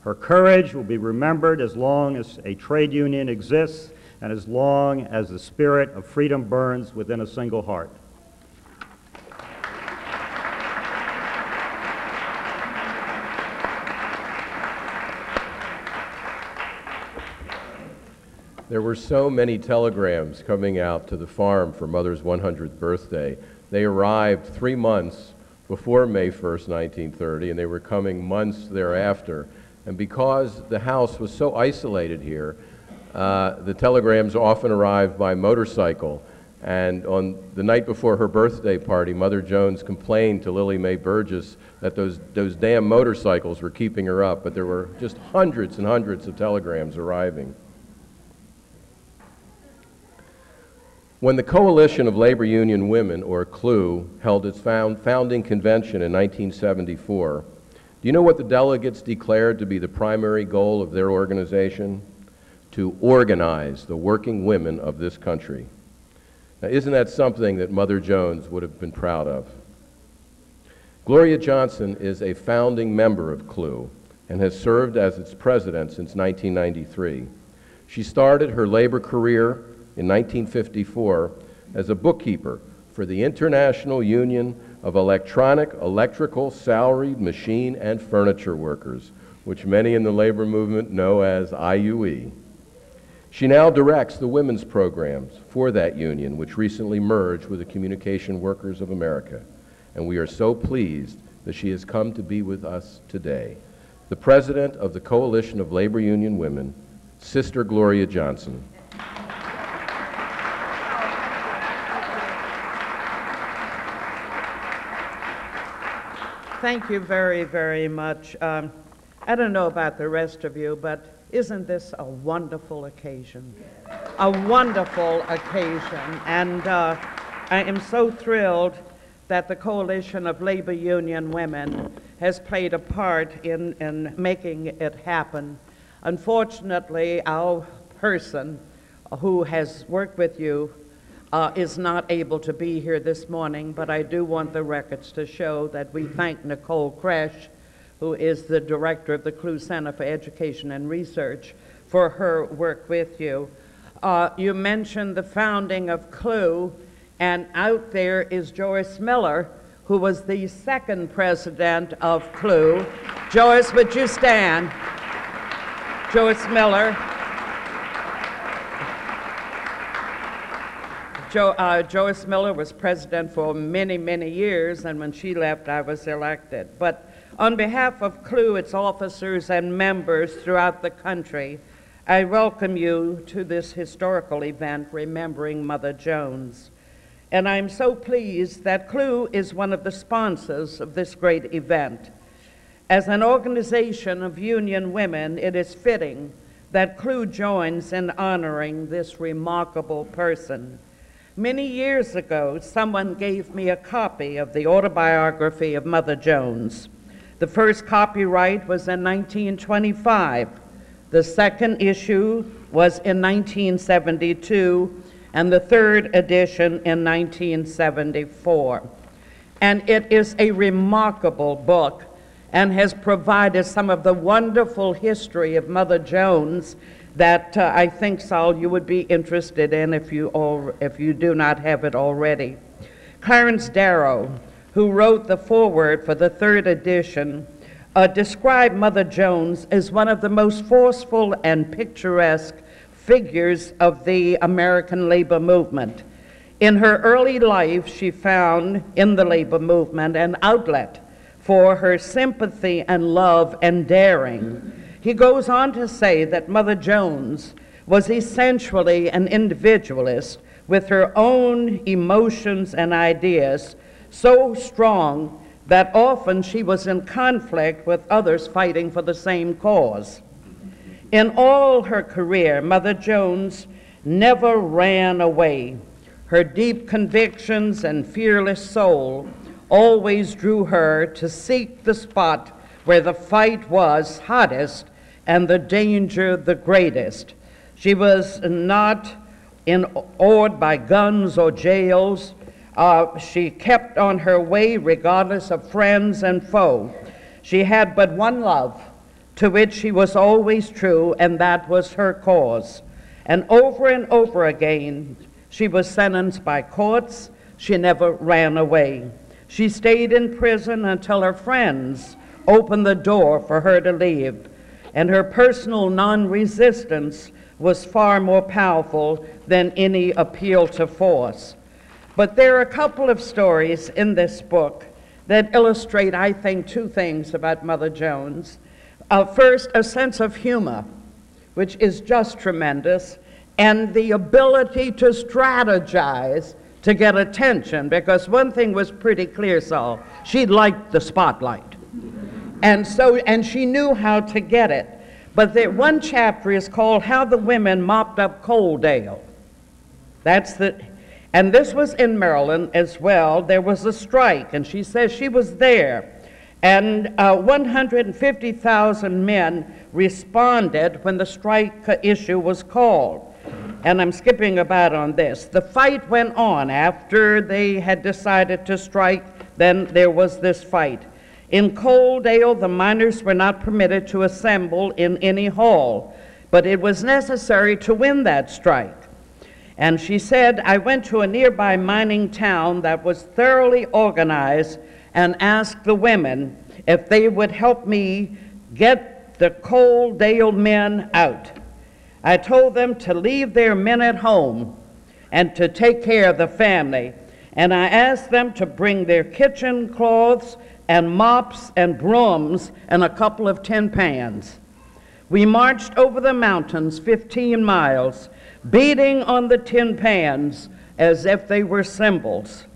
Her courage will be remembered as long as a trade union exists and as long as the spirit of freedom burns within a single heart. There were so many telegrams coming out to the farm for Mother's 100th birthday. They arrived three months before May 1st, 1930, and they were coming months thereafter. And because the house was so isolated here, uh, the telegrams often arrived by motorcycle. And on the night before her birthday party, Mother Jones complained to Lily Mae Burgess that those, those damn motorcycles were keeping her up, but there were just hundreds and hundreds of telegrams arriving. When the Coalition of Labor Union Women, or CLUW, held its found, founding convention in 1974, do you know what the delegates declared to be the primary goal of their organization? To organize the working women of this country. Now, isn't that something that Mother Jones would have been proud of? Gloria Johnson is a founding member of CLUW and has served as its president since 1993. She started her labor career in 1954 as a bookkeeper for the International Union of Electronic, Electrical, Salaried, Machine, and Furniture Workers, which many in the labor movement know as IUE. She now directs the women's programs for that union, which recently merged with the Communication Workers of America. And we are so pleased that she has come to be with us today. The president of the Coalition of Labor Union Women, Sister Gloria Johnson. Thank you very, very much. Um, I don't know about the rest of you, but isn't this a wonderful occasion? A wonderful occasion. And uh, I am so thrilled that the Coalition of Labor Union Women has played a part in, in making it happen. Unfortunately, our person who has worked with you uh, is not able to be here this morning, but I do want the records to show that we thank Nicole Kresh, who is the director of the CLUW Center for Education and Research, for her work with you. Uh, you mentioned the founding of CLUW, and out there is Joyce Miller, who was the second president of CLUW. Joyce, would you stand? Joyce Miller. Jo, uh, Joyce Miller was president for many, many years, and when she left, I was elected. But on behalf of CLUW, its officers, and members throughout the country, I welcome you to this historical event remembering Mother Jones. And I'm so pleased that CLUW is one of the sponsors of this great event. As an organization of union women, it is fitting that CLUW joins in honoring this remarkable person. Many years ago, someone gave me a copy of the autobiography of Mother Jones. The first copyright was in 1925. The second issue was in 1972, and the third edition in 1974. And it is a remarkable book and has provided some of the wonderful history of Mother Jones that uh, I think, Saul, you would be interested in if you, all, if you do not have it already. Clarence Darrow, who wrote the foreword for the third edition, uh, described Mother Jones as one of the most forceful and picturesque figures of the American labor movement. In her early life, she found in the labor movement an outlet for her sympathy and love and daring. He goes on to say that Mother Jones was essentially an individualist with her own emotions and ideas so strong that often she was in conflict with others fighting for the same cause. In all her career, Mother Jones never ran away. Her deep convictions and fearless soul always drew her to seek the spot where the fight was hottest and the danger the greatest. She was not in, awed by guns or jails. Uh, she kept on her way regardless of friends and foe. She had but one love to which she was always true, and that was her cause. And over and over again, she was sentenced by courts. She never ran away. She stayed in prison until her friends opened the door for her to leave and her personal non resistance was far more powerful than any appeal to force. But there are a couple of stories in this book that illustrate, I think, two things about Mother Jones. Uh, first, a sense of humor, which is just tremendous, and the ability to strategize to get attention, because one thing was pretty clear, Saul. She liked the spotlight. And so, and she knew how to get it. But the one chapter is called How the Women Mopped Up Coaldale. That's the, and this was in Maryland as well. There was a strike, and she says she was there. And uh, 150,000 men responded when the strike issue was called. And I'm skipping about on this. The fight went on after they had decided to strike, then there was this fight. In Coaldale, the miners were not permitted to assemble in any hall, but it was necessary to win that strike. And she said, I went to a nearby mining town that was thoroughly organized and asked the women if they would help me get the Coaldale men out. I told them to leave their men at home and to take care of the family. And I asked them to bring their kitchen cloths and mops and brooms and a couple of tin pans. We marched over the mountains 15 miles, beating on the tin pans as if they were cymbals.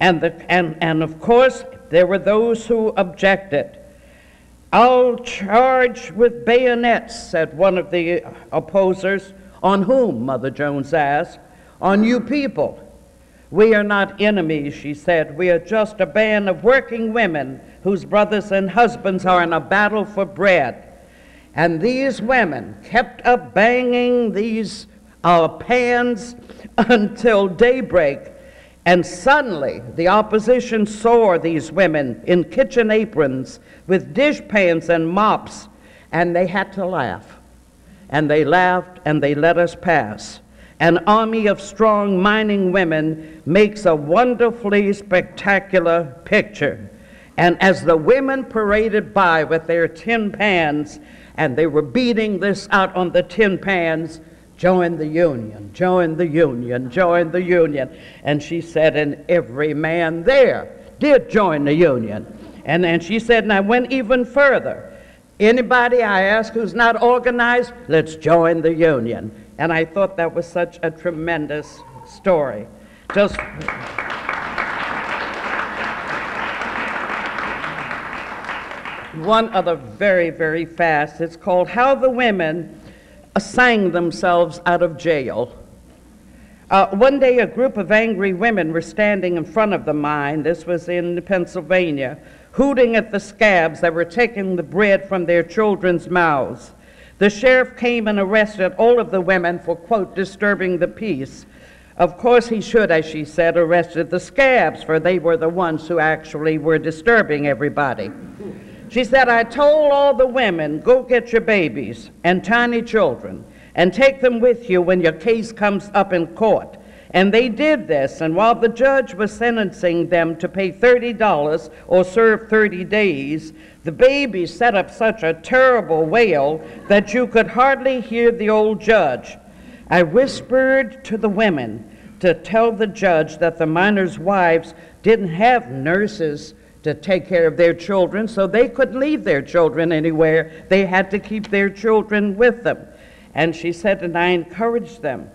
And, the, and, and of course, there were those who objected. I'll charge with bayonets, said one of the opposers. On whom? Mother Jones asked. On you people. We are not enemies, she said. We are just a band of working women whose brothers and husbands are in a battle for bread. And these women kept up banging these uh, pans until daybreak. And suddenly, the opposition saw these women in kitchen aprons with dishpans and mops, and they had to laugh. And they laughed and they let us pass. An army of strong mining women makes a wonderfully spectacular picture. And as the women paraded by with their tin pans, and they were beating this out on the tin pans, join the union, join the union, join the union. And she said, and every man there did join the union. And then she said, and I went even further. Anybody I ask who's not organized, let's join the union. And I thought that was such a tremendous story. Just. One other very, very fast. It's called How the Women Sang Themselves Out of Jail. Uh, one day, a group of angry women were standing in front of the mine. This was in Pennsylvania, hooting at the scabs that were taking the bread from their children's mouths. The sheriff came and arrested all of the women for, quote, disturbing the peace. Of course, he should, as she said, arrested the scabs, for they were the ones who actually were disturbing everybody. She said, I told all the women, go get your babies and tiny children and take them with you when your case comes up in court. And they did this, and while the judge was sentencing them to pay $30 or serve 30 days, the baby set up such a terrible wail that you could hardly hear the old judge. I whispered to the women to tell the judge that the miners' wives didn't have nurses to take care of their children, so they couldn't leave their children anywhere. They had to keep their children with them. And she said, and I encouraged them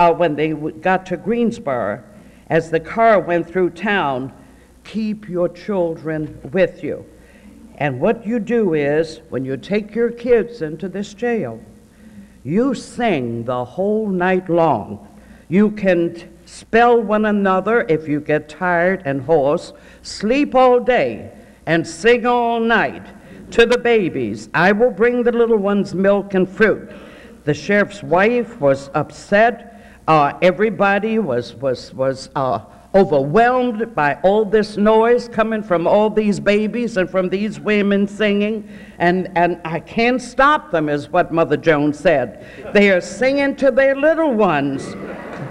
uh, when they got to Greensburg, as the car went through town, keep your children with you. And what you do is, when you take your kids into this jail, you sing the whole night long. You can spell one another if you get tired and hoarse, sleep all day, and sing all night to the babies. I will bring the little ones milk and fruit. The sheriff's wife was upset. Uh, everybody was, was, was uh, overwhelmed by all this noise coming from all these babies and from these women singing. And, and I can't stop them, is what Mother Jones said. They are singing to their little ones.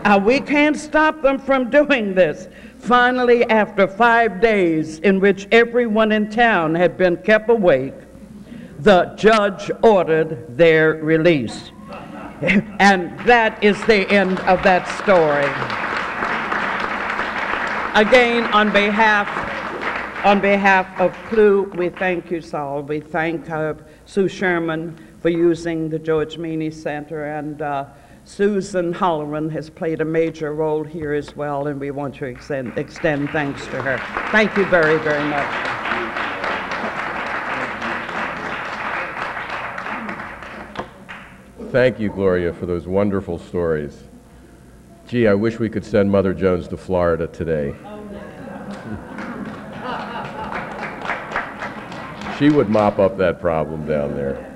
Uh, we can't stop them from doing this. Finally, after five days in which everyone in town had been kept awake, the judge ordered their release. and that is the end of that story. Again, on behalf, on behalf of CLUW, we thank you, Saul. We thank uh, Sue Schurman for using the George Meany Center, and uh, Susan Holloran has played a major role here as well, and we want to extend, extend thanks to her. Thank you very, very much. Thank you, Gloria, for those wonderful stories. Gee, I wish we could send Mother Jones to Florida today. she would mop up that problem down there.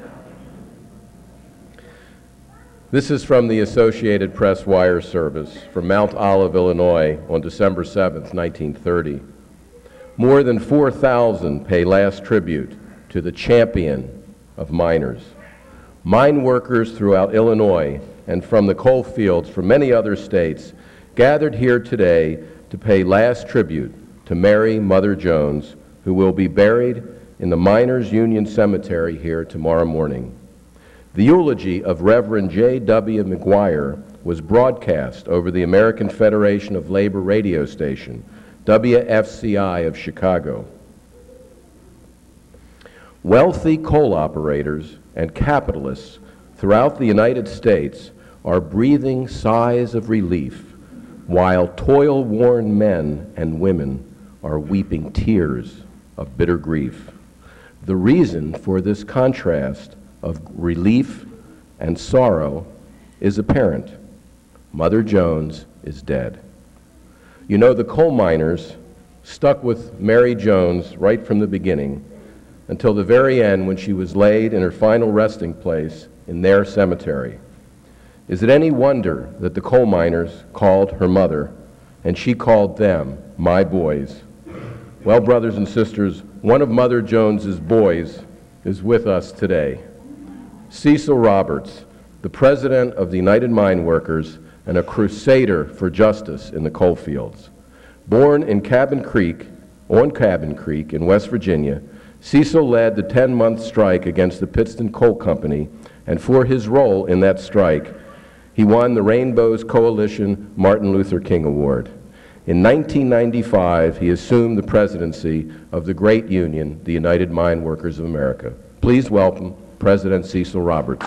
This is from the Associated Press Wire Service from Mount Olive, Illinois on December 7, 1930. More than 4,000 pay last tribute to the champion of miners. Mine workers throughout Illinois and from the coal fields from many other states gathered here today to pay last tribute to Mary Mother Jones, who will be buried in the Miners Union Cemetery here tomorrow morning. The eulogy of Reverend J.W. McGuire was broadcast over the American Federation of Labor radio station, WFCI of Chicago. Wealthy coal operators and capitalists throughout the United States are breathing sighs of relief, while toil worn men and women are weeping tears of bitter grief. The reason for this contrast of relief and sorrow is apparent. Mother Jones is dead. You know, the coal miners stuck with Mary Jones right from the beginning until the very end when she was laid in her final resting place in their cemetery. Is it any wonder that the coal miners called her mother and she called them my boys? Well, brothers and sisters, one of Mother Jones's boys is with us today. Cecil Roberts, the president of the United Mine Workers and a crusader for justice in the coal fields. Born in Cabin Creek, on Cabin Creek in West Virginia, Cecil led the 10-month strike against the Pittston Coal Company, and for his role in that strike, he won the Rainbows Coalition Martin Luther King Award. In 1995, he assumed the presidency of the great union, the United Mine Workers of America. Please welcome President Cecil Roberts.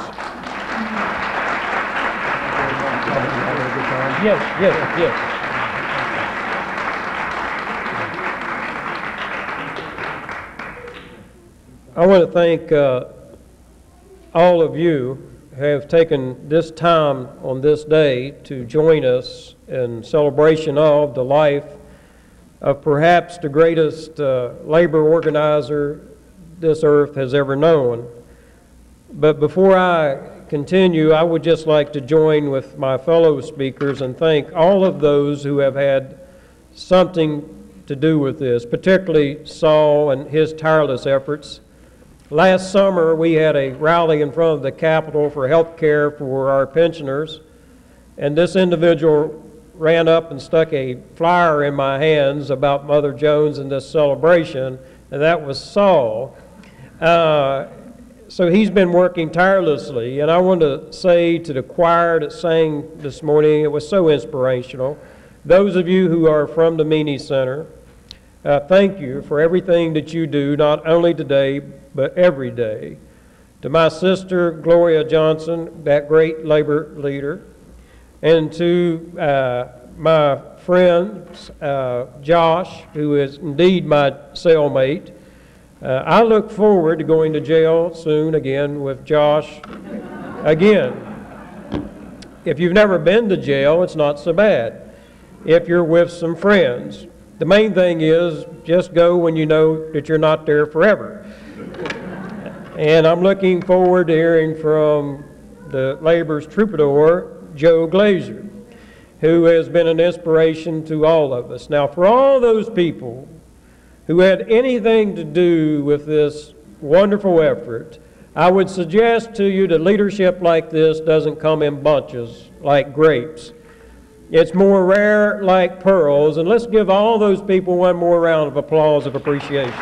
Yes, yes, yes. I want to thank uh, all of you who have taken this time on this day to join us in celebration of the life of perhaps the greatest uh, labor organizer this earth has ever known. But before I continue, I would just like to join with my fellow speakers and thank all of those who have had something to do with this, particularly Saul and his tireless efforts. Last summer, we had a rally in front of the Capitol for health care for our pensioners, and this individual ran up and stuck a flyer in my hands about Mother Jones and this celebration, and that was Saul. Uh, so he's been working tirelessly, and I want to say to the choir that sang this morning, it was so inspirational. Those of you who are from the Meany Center, uh, thank you for everything that you do, not only today, but every day. To my sister, Gloria Johnson, that great labor leader, and to uh, my friend uh, Josh, who is indeed my cellmate. Uh, I look forward to going to jail soon again with Josh again. If you've never been to jail, it's not so bad. If you're with some friends, the main thing is just go when you know that you're not there forever. And I'm looking forward to hearing from the labor's troubadour, Joe Glazer, who has been an inspiration to all of us. Now, for all those people who had anything to do with this wonderful effort, I would suggest to you that leadership like this doesn't come in bunches like grapes. It's more rare like pearls, and let's give all those people one more round of applause of appreciation.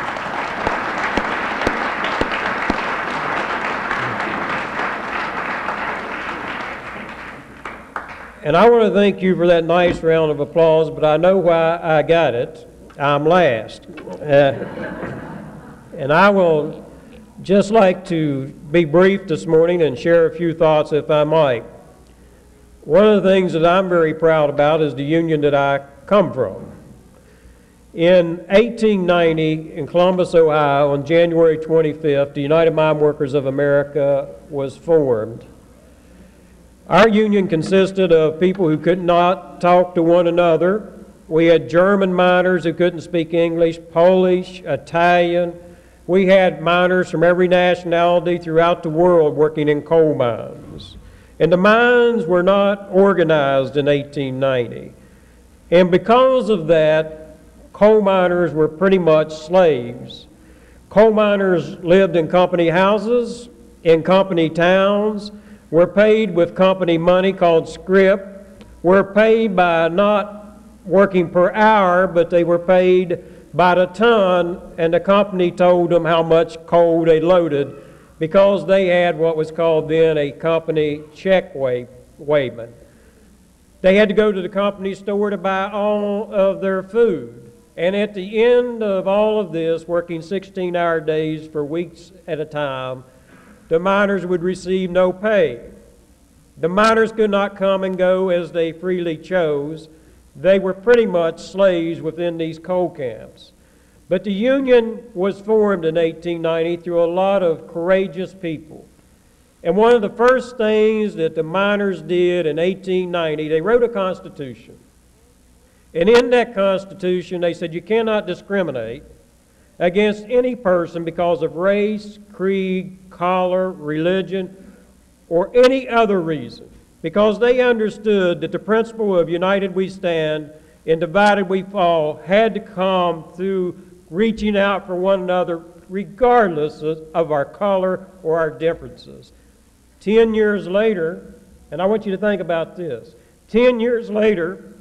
And I want to thank you for that nice round of applause, but I know why I got it. I'm last. Uh, and I will just like to be brief this morning and share a few thoughts if I might. One of the things that I'm very proud about is the union that I come from. In 1890, in Columbus, Ohio, on January 25th, the United Mine Workers of America was formed. Our union consisted of people who could not talk to one another. We had German miners who couldn't speak English, Polish, Italian. We had miners from every nationality throughout the world working in coal mines. And the mines were not organized in 1890. And because of that, coal miners were pretty much slaves. Coal miners lived in company houses, in company towns, were paid with company money called scrip, were paid by not working per hour, but they were paid by the ton, and the company told them how much coal they loaded because they had what was called then a company check weigh- weighman. They had to go to the company store to buy all of their food. And at the end of all of this, working 16 hour days for weeks at a time, the miners would receive no pay. The miners could not come and go as they freely chose. They were pretty much slaves within these coal camps. But the Union was formed in 1890 through a lot of courageous people. And one of the first things that the miners did in 1890, they wrote a constitution. And in that constitution, they said you cannot discriminate against any person because of race, creed, color, religion, or any other reason. Because they understood that the principle of united we stand and divided we fall had to come through reaching out for one another regardless of our color or our differences. Ten years later, and I want you to think about this. Ten years later,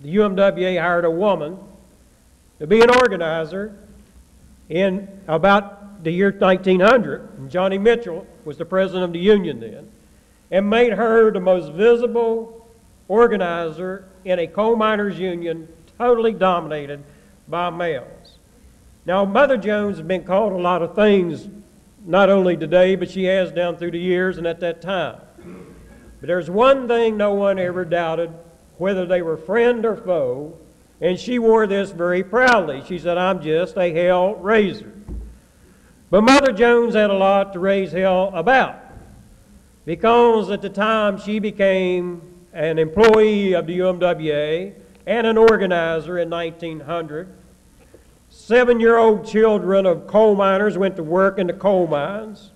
the UMWA hired a woman to be an organizer in about the year 1900. Johnny Mitchell was the president of the union then, and made her the most visible organizer in a coal miners union totally dominated by males. Now, Mother Jones has been called a lot of things, not only today, but she has down through the years and at that time. But there's one thing no one ever doubted, whether they were friend or foe, and she wore this very proudly. She said, I'm just a hell raiser. But Mother Jones had a lot to raise hell about because at the time she became an employee of the UMWA and an organizer in 1900. Seven year old children of coal miners went to work in the coal mines.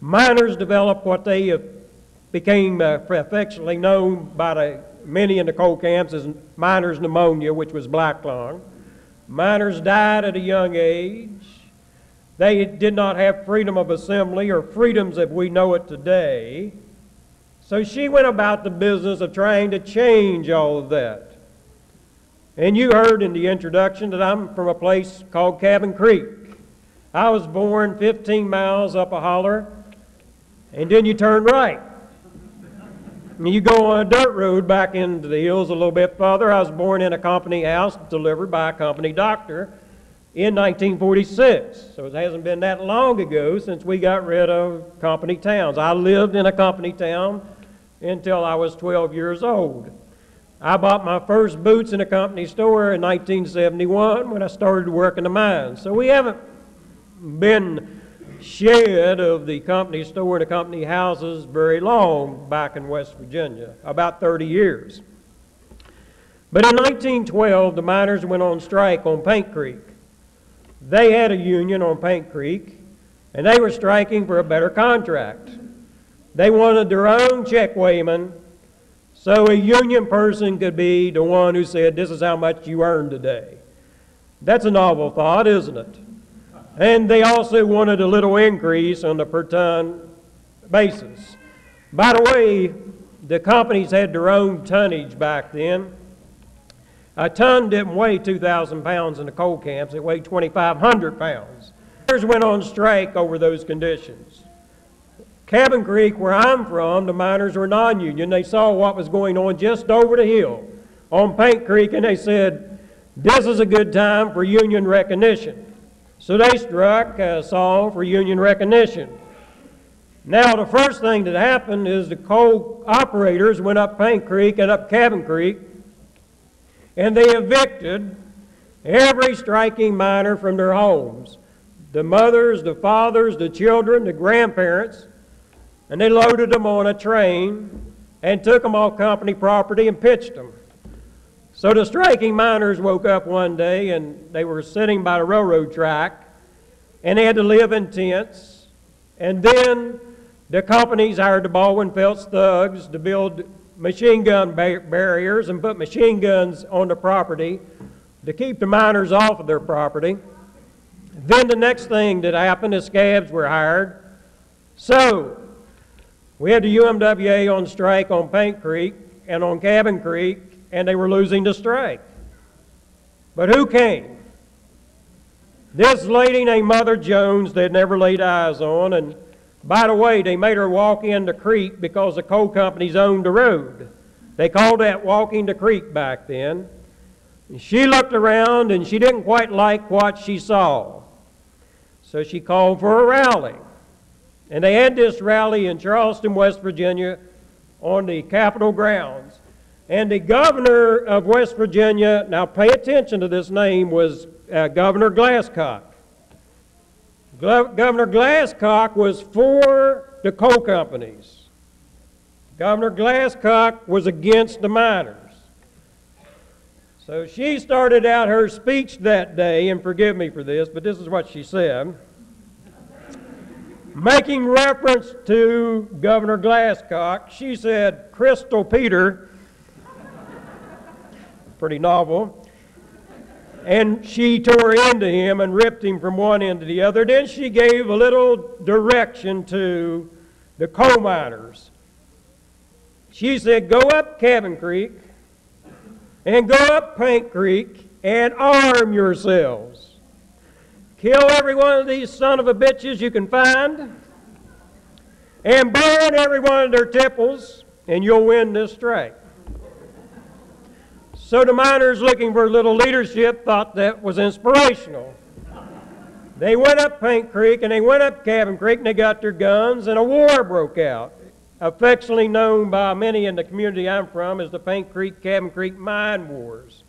Miners developed what they became uh, affectionately known by the many in the coal camps as miners' pneumonia, which was black lung. Miners died at a young age. They did not have freedom of assembly or freedoms as we know it today. So she went about the business of trying to change all of that. And you heard in the introduction that I'm from a place called Cabin Creek. I was born 15 miles up a holler, and then you turn right. And you go on a dirt road back into the hills a little bit further. I was born in a company house delivered by a company doctor in 1946. So it hasn't been that long ago since we got rid of company towns. I lived in a company town until I was 12 years old. I bought my first boots in a company store in 1971 when I started working the mines. So we haven't been shed of the company store and the company houses very long back in West Virginia, about 30 years. But in 1912, the miners went on strike on Paint Creek. They had a union on Paint Creek, and they were striking for a better contract. They wanted their own check weighman, so a union person could be the one who said, This is how much you earned today. That's a novel thought, isn't it? And they also wanted a little increase on the per ton basis. By the way, the companies had their own tonnage back then. A ton didn't weigh 2,000 pounds in the coal camps, it weighed 2,500 pounds. Miners went on strike over those conditions. Cabin Creek, where I'm from, the miners were non union. They saw what was going on just over the hill on Paint Creek, and they said, This is a good time for union recognition. So they struck a song for union recognition. Now, the first thing that happened is the coal operators went up Paint Creek and up Cabin Creek and they evicted every striking miner from their homes the mothers, the fathers, the children, the grandparents, and they loaded them on a train and took them off company property and pitched them. So the striking miners woke up one day and they were sitting by the railroad track and they had to live in tents. And then the companies hired the Baldwin Felts thugs to build machine gun bar- barriers and put machine guns on the property to keep the miners off of their property. Then the next thing that happened is scabs were hired. So We had the UMWA on strike on Paint Creek and on Cabin Creek, and they were losing the strike. But who came? This lady named Mother Jones they'd never laid eyes on, and by the way, they made her walk in the creek because the coal companies owned the road. They called that walking the creek back then. And she looked around and she didn't quite like what she saw. So she called for a rally. And they had this rally in Charleston, West Virginia, on the Capitol grounds. And the governor of West Virginia, now pay attention to this name, was uh, Governor Glasscock. Governor Glasscock was for the coal companies. Governor Glasscock was against the miners. So she started out her speech that day, and forgive me for this, but this is what she said. Making reference to Governor Glasscock, she said, Crystal Peter, pretty novel, and she tore into him and ripped him from one end to the other. Then she gave a little direction to the coal miners. She said, Go up Cabin Creek and go up Paint Creek and arm yourselves. Kill every one of these son of a bitches you can find and burn every one of their temples, and you'll win this strike. So the miners looking for a little leadership thought that was inspirational. They went up Paint Creek and they went up Cabin Creek and they got their guns and a war broke out, affectionately known by many in the community I'm from as the Paint Creek Cabin Creek Mine Wars.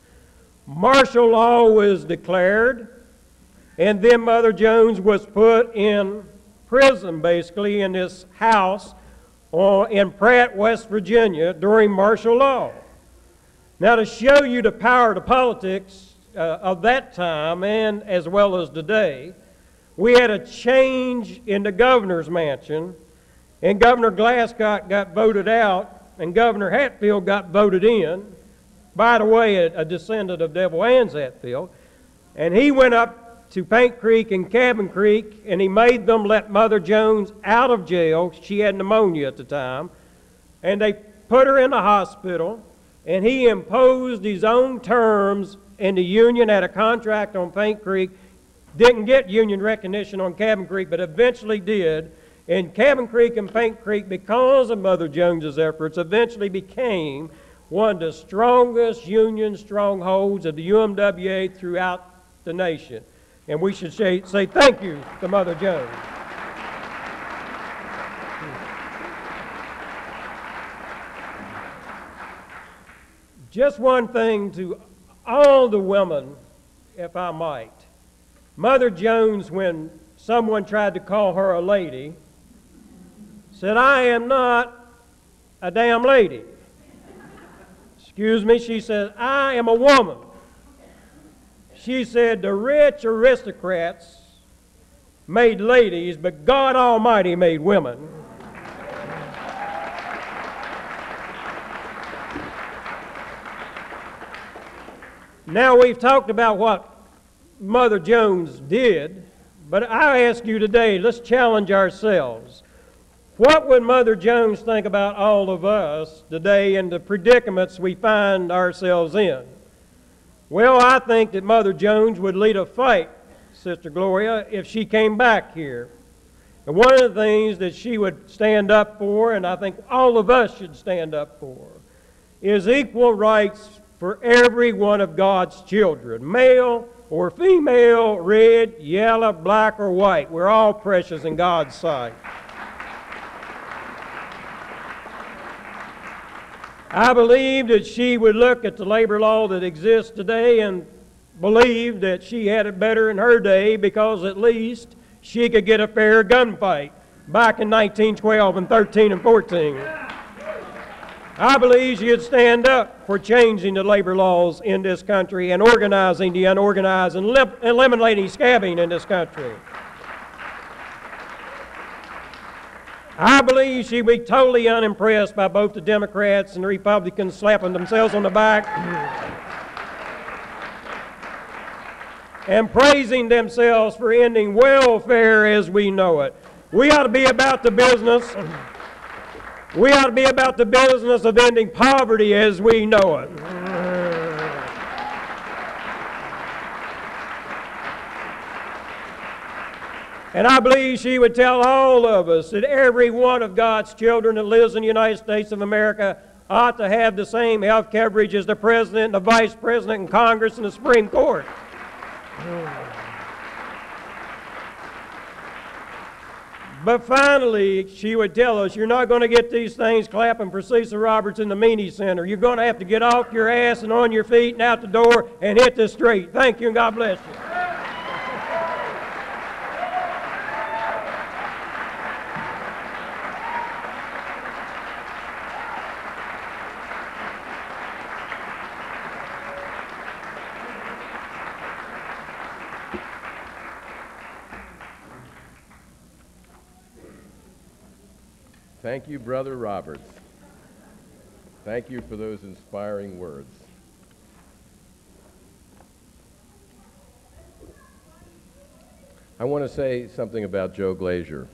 Martial law was declared and then Mother Jones was put in prison, basically, in this house uh, in Pratt, West Virginia during martial law. Now, to show you the power of politics uh, of that time and as well as today, we had a change in the governor's mansion, and Governor Glasscock got voted out, and Governor Hatfield got voted in. By the way, a, a descendant of Devil Anse Hatfield. And he went up to Paint Creek and Cabin Creek, and he made them let Mother Jones out of jail. She had pneumonia at the time. And they put her in the hospital, and he imposed his own terms, and the union had a contract on Paint Creek. Didn't get union recognition on Cabin Creek, but eventually did. And Cabin Creek and Paint Creek, because of Mother Jones's efforts, eventually became one of the strongest union strongholds of the UMWA throughout the nation and we should say, say thank you to Mother Jones. Just one thing to all the women, if I might. Mother Jones, when someone tried to call her a lady, said, I am not a damn lady. Excuse me, she said, I am a woman. She said, The rich aristocrats made ladies, but God Almighty made women. Now, we've talked about what Mother Jones did, but I ask you today, let's challenge ourselves. What would Mother Jones think about all of us today and the predicaments we find ourselves in? Well, I think that Mother Jones would lead a fight, Sister Gloria, if she came back here. And one of the things that she would stand up for, and I think all of us should stand up for, is equal rights for every one of God's children, male or female, red, yellow, black, or white. We're all precious in God's sight. I believe that she would look at the labor law that exists today and believe that she had it better in her day because at least she could get a fair gunfight back in 1912 and 13 and 14. I believe she'd stand up for changing the labor laws in this country and organizing the unorganized and eliminating scabbing in this country. I believe she'd be totally unimpressed by both the Democrats and the Republicans slapping themselves on the back and praising themselves for ending welfare as we know it. We ought to be about the business We ought to be about the business of ending poverty as we know it. And I believe she would tell all of us that every one of God's children that lives in the United States of America ought to have the same health coverage as the President, the Vice President, and Congress, and the Supreme Court. But finally, she would tell us, you're not going to get these things clapping for Cecil Roberts in the Meany Center. You're going to have to get off your ass and on your feet and out the door and hit the street. Thank you and God bless you. You, Brother Roberts. Thank you for those inspiring words. I want to say something about Joe Glazer.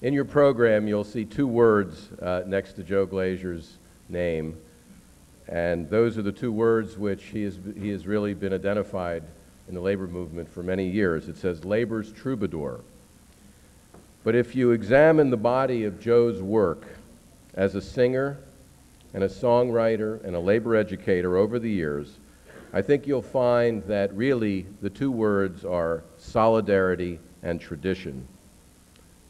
In your program, you'll see two words uh, next to Joe Glazer's name, and those are the two words which he has, he has really been identified in the labor movement for many years. It says labor's troubadour. But if you examine the body of Joe's work as a singer and a songwriter and a labor educator over the years, I think you'll find that really the two words are solidarity and tradition.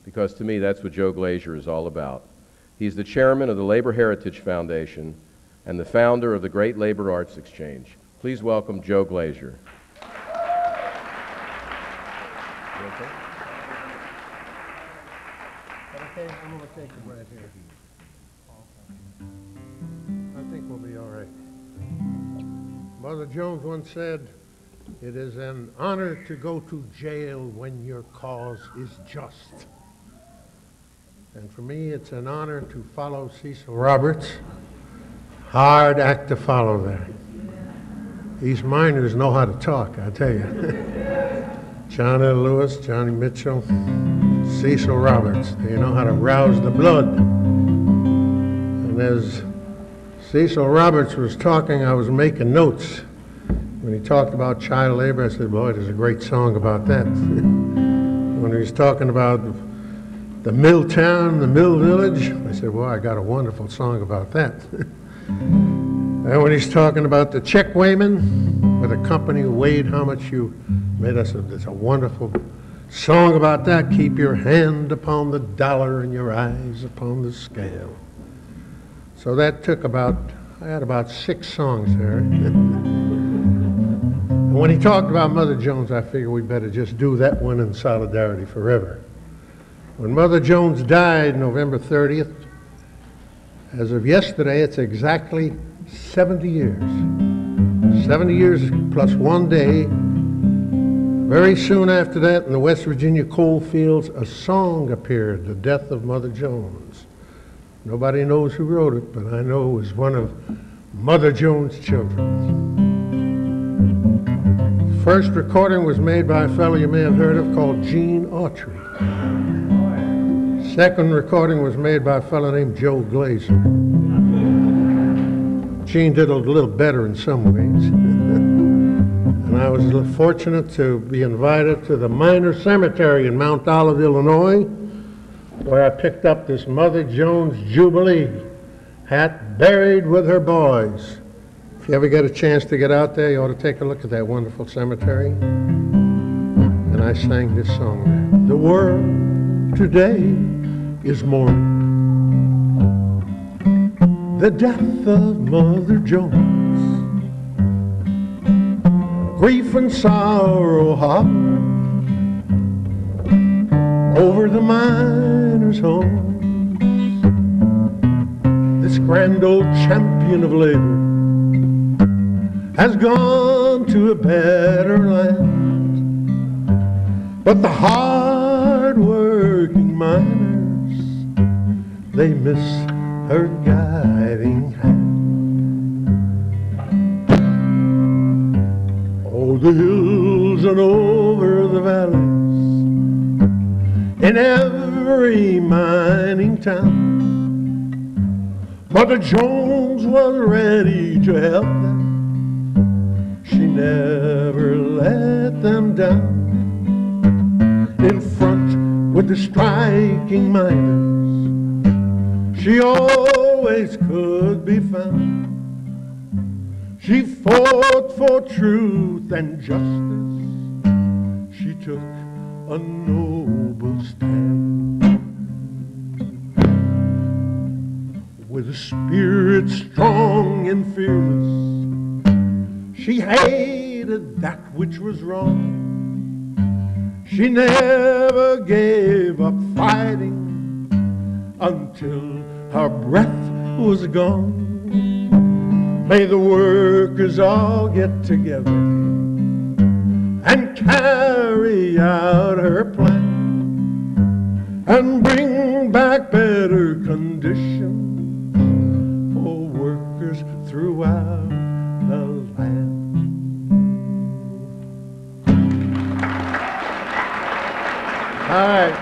Because to me, that's what Joe Glazer is all about. He's the chairman of the Labor Heritage Foundation and the founder of the Great Labor Arts Exchange. Please welcome Joe Glazer. Mother Jones once said, "It is an honor to go to jail when your cause is just." And for me, it's an honor to follow Cecil Roberts. Hard act to follow there. These miners know how to talk, I tell you. John L. Lewis, Johnny Mitchell, Cecil Roberts. They know how to rouse the blood. And as Cecil Roberts was talking, I was making notes. When he talked about child labor, I said, boy, there's a great song about that. when he was talking about the mill town, the mill village, I said, well, I got a wonderful song about that. and when he's talking about the check weighman, with a company weighed how much you made us, it's a wonderful song about that. Keep your hand upon the dollar and your eyes upon the scale. So that took about, I had about six songs there. when he talked about Mother Jones, I figured we better just do that one in solidarity forever. When Mother Jones died November 30th, as of yesterday, it's exactly 70 years. 70 years plus one day. Very soon after that, in the West Virginia coal fields, a song appeared, The Death of Mother Jones. Nobody knows who wrote it, but I know it was one of Mother Jones' children. First recording was made by a fellow you may have heard of called Gene Autry. Second recording was made by a fellow named Joe Glazer. Gene did a little better in some ways. and I was fortunate to be invited to the Miners Cemetery in Mount Olive, Illinois, where I picked up this Mother Jones Jubilee hat buried with her boys. If you ever get a chance to get out there, you ought to take a look at that wonderful cemetery. And I sang this song there. The world today is mourning the death of Mother Jones. Grief and sorrow hot over the miners' homes. This grand old champion of labor has gone to a better land. But the hard-working miners, they miss her guiding hand. Over the hills and over the valleys, in every mining town, Mother Jones was ready to help them. She never let them down. In front with the striking miners, she always could be found. She fought for truth and justice. She took a noble stand. With a spirit strong and fearless, she hated that which was wrong. She never gave up fighting until her breath was gone. May the workers all get together and carry out her plan and bring back better conditions for workers throughout the land. All right.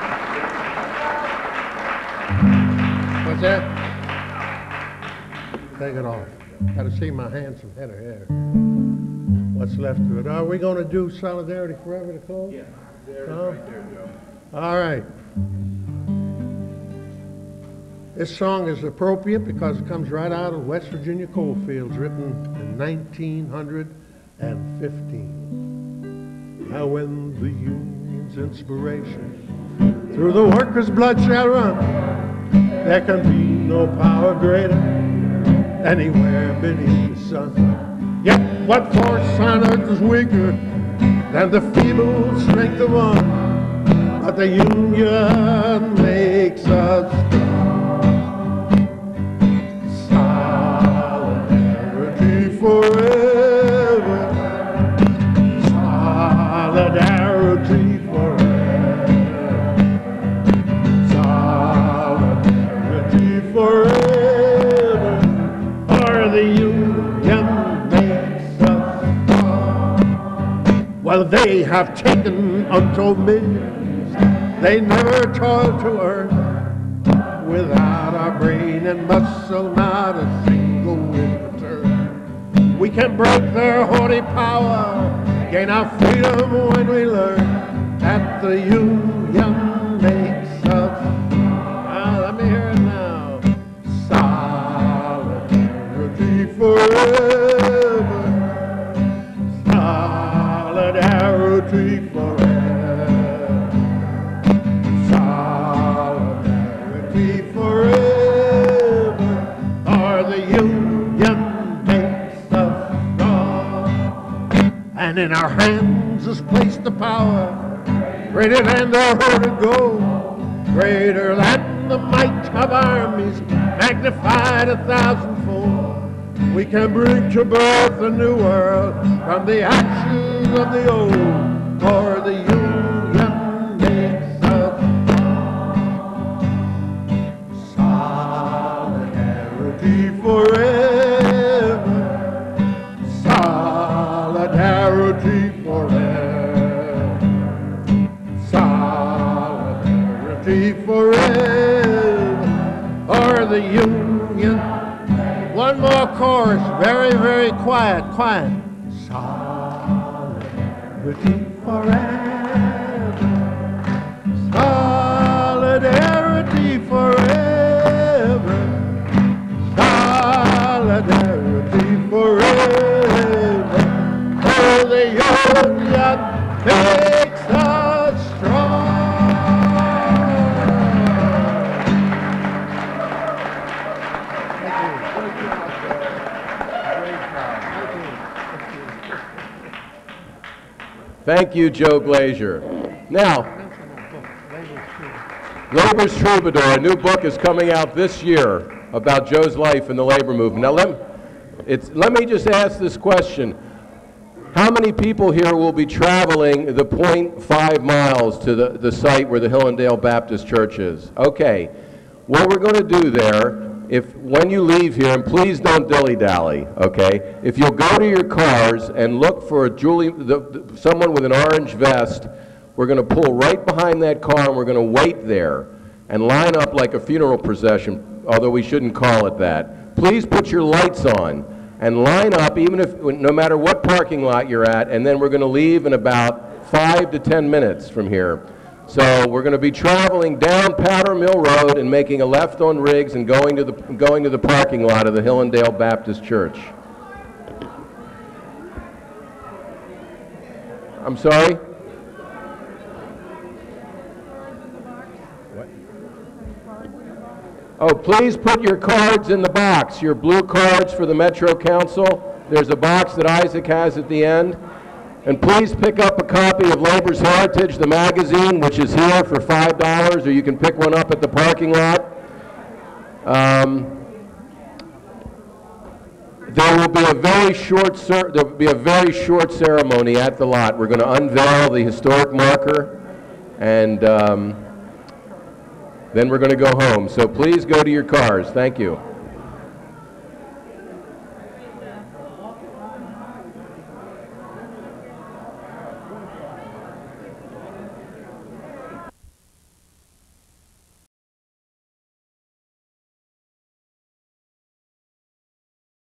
What's that? Take it off. Got to see my handsome head of hair. What's left of it? Are we going to do Solidarity Forever to close? Yeah, there, right there, Joe. All right. This song is appropriate because it comes right out of West Virginia coal fields, written in 1915. Now when the Union's inspiration through the workers' blood shall run, there can be no power greater anywhere beneath the sun. Yet what force on earth is weaker than the feeble strength of one? But the Union makes us Solidarity they have taken unto millions. They never toiled to earn. Without our brain and muscle, not a single in return. We can break their haughty power, gain our freedom when we learn that the Union makes us. Ah, let me hear it now. Solidarity forever. In our hands is placed the power greater than the herd of gold, greater than the might of armies, magnified a thousandfold. We can bring to birth a new world from the ashes of the old, for the Union makes us solidarity forever, solidarity forever, solidarity forever, for the Union. One more chorus, very, very quiet, quiet. Solidarity forever. Thank you, Joe Glazer. Now, Labor's Troubadour, a new book is coming out this year about Joe's life in the labor movement. Now, let, let me just ask this question. How many people here will be traveling the 0.5 miles to the, the site where the Hillandale Baptist Church is? Okay. What we're going to do there, if when you leave here, and please don't dilly-dally, okay? If you'll go to your cars and look for a Julie, the, the, someone with an orange vest, we're going to pull right behind that car and we're going to wait there and line up like a funeral procession although we shouldn't call it that. Please put your lights on and line up, even if, no matter what parking lot you're at, and then we're going to leave in about five to 10 minutes from here. So we're going to be traveling down Powder Mill Road and making a left on Riggs and going to the, going to the parking lot of the Hillandale Baptist Church. I'm sorry? Oh, please put your cards in the box, your blue cards for the Metro Council. There's a box that Isaac has at the end. And please pick up a copy of Labor's Heritage, the magazine, which is here for $5, or you can pick one up at the parking lot. Um, there will be a very short there will be a very short ceremony at the lot. We're going to unveil the historic marker, and um, then we're going to go home. So please go to your cars. Thank you.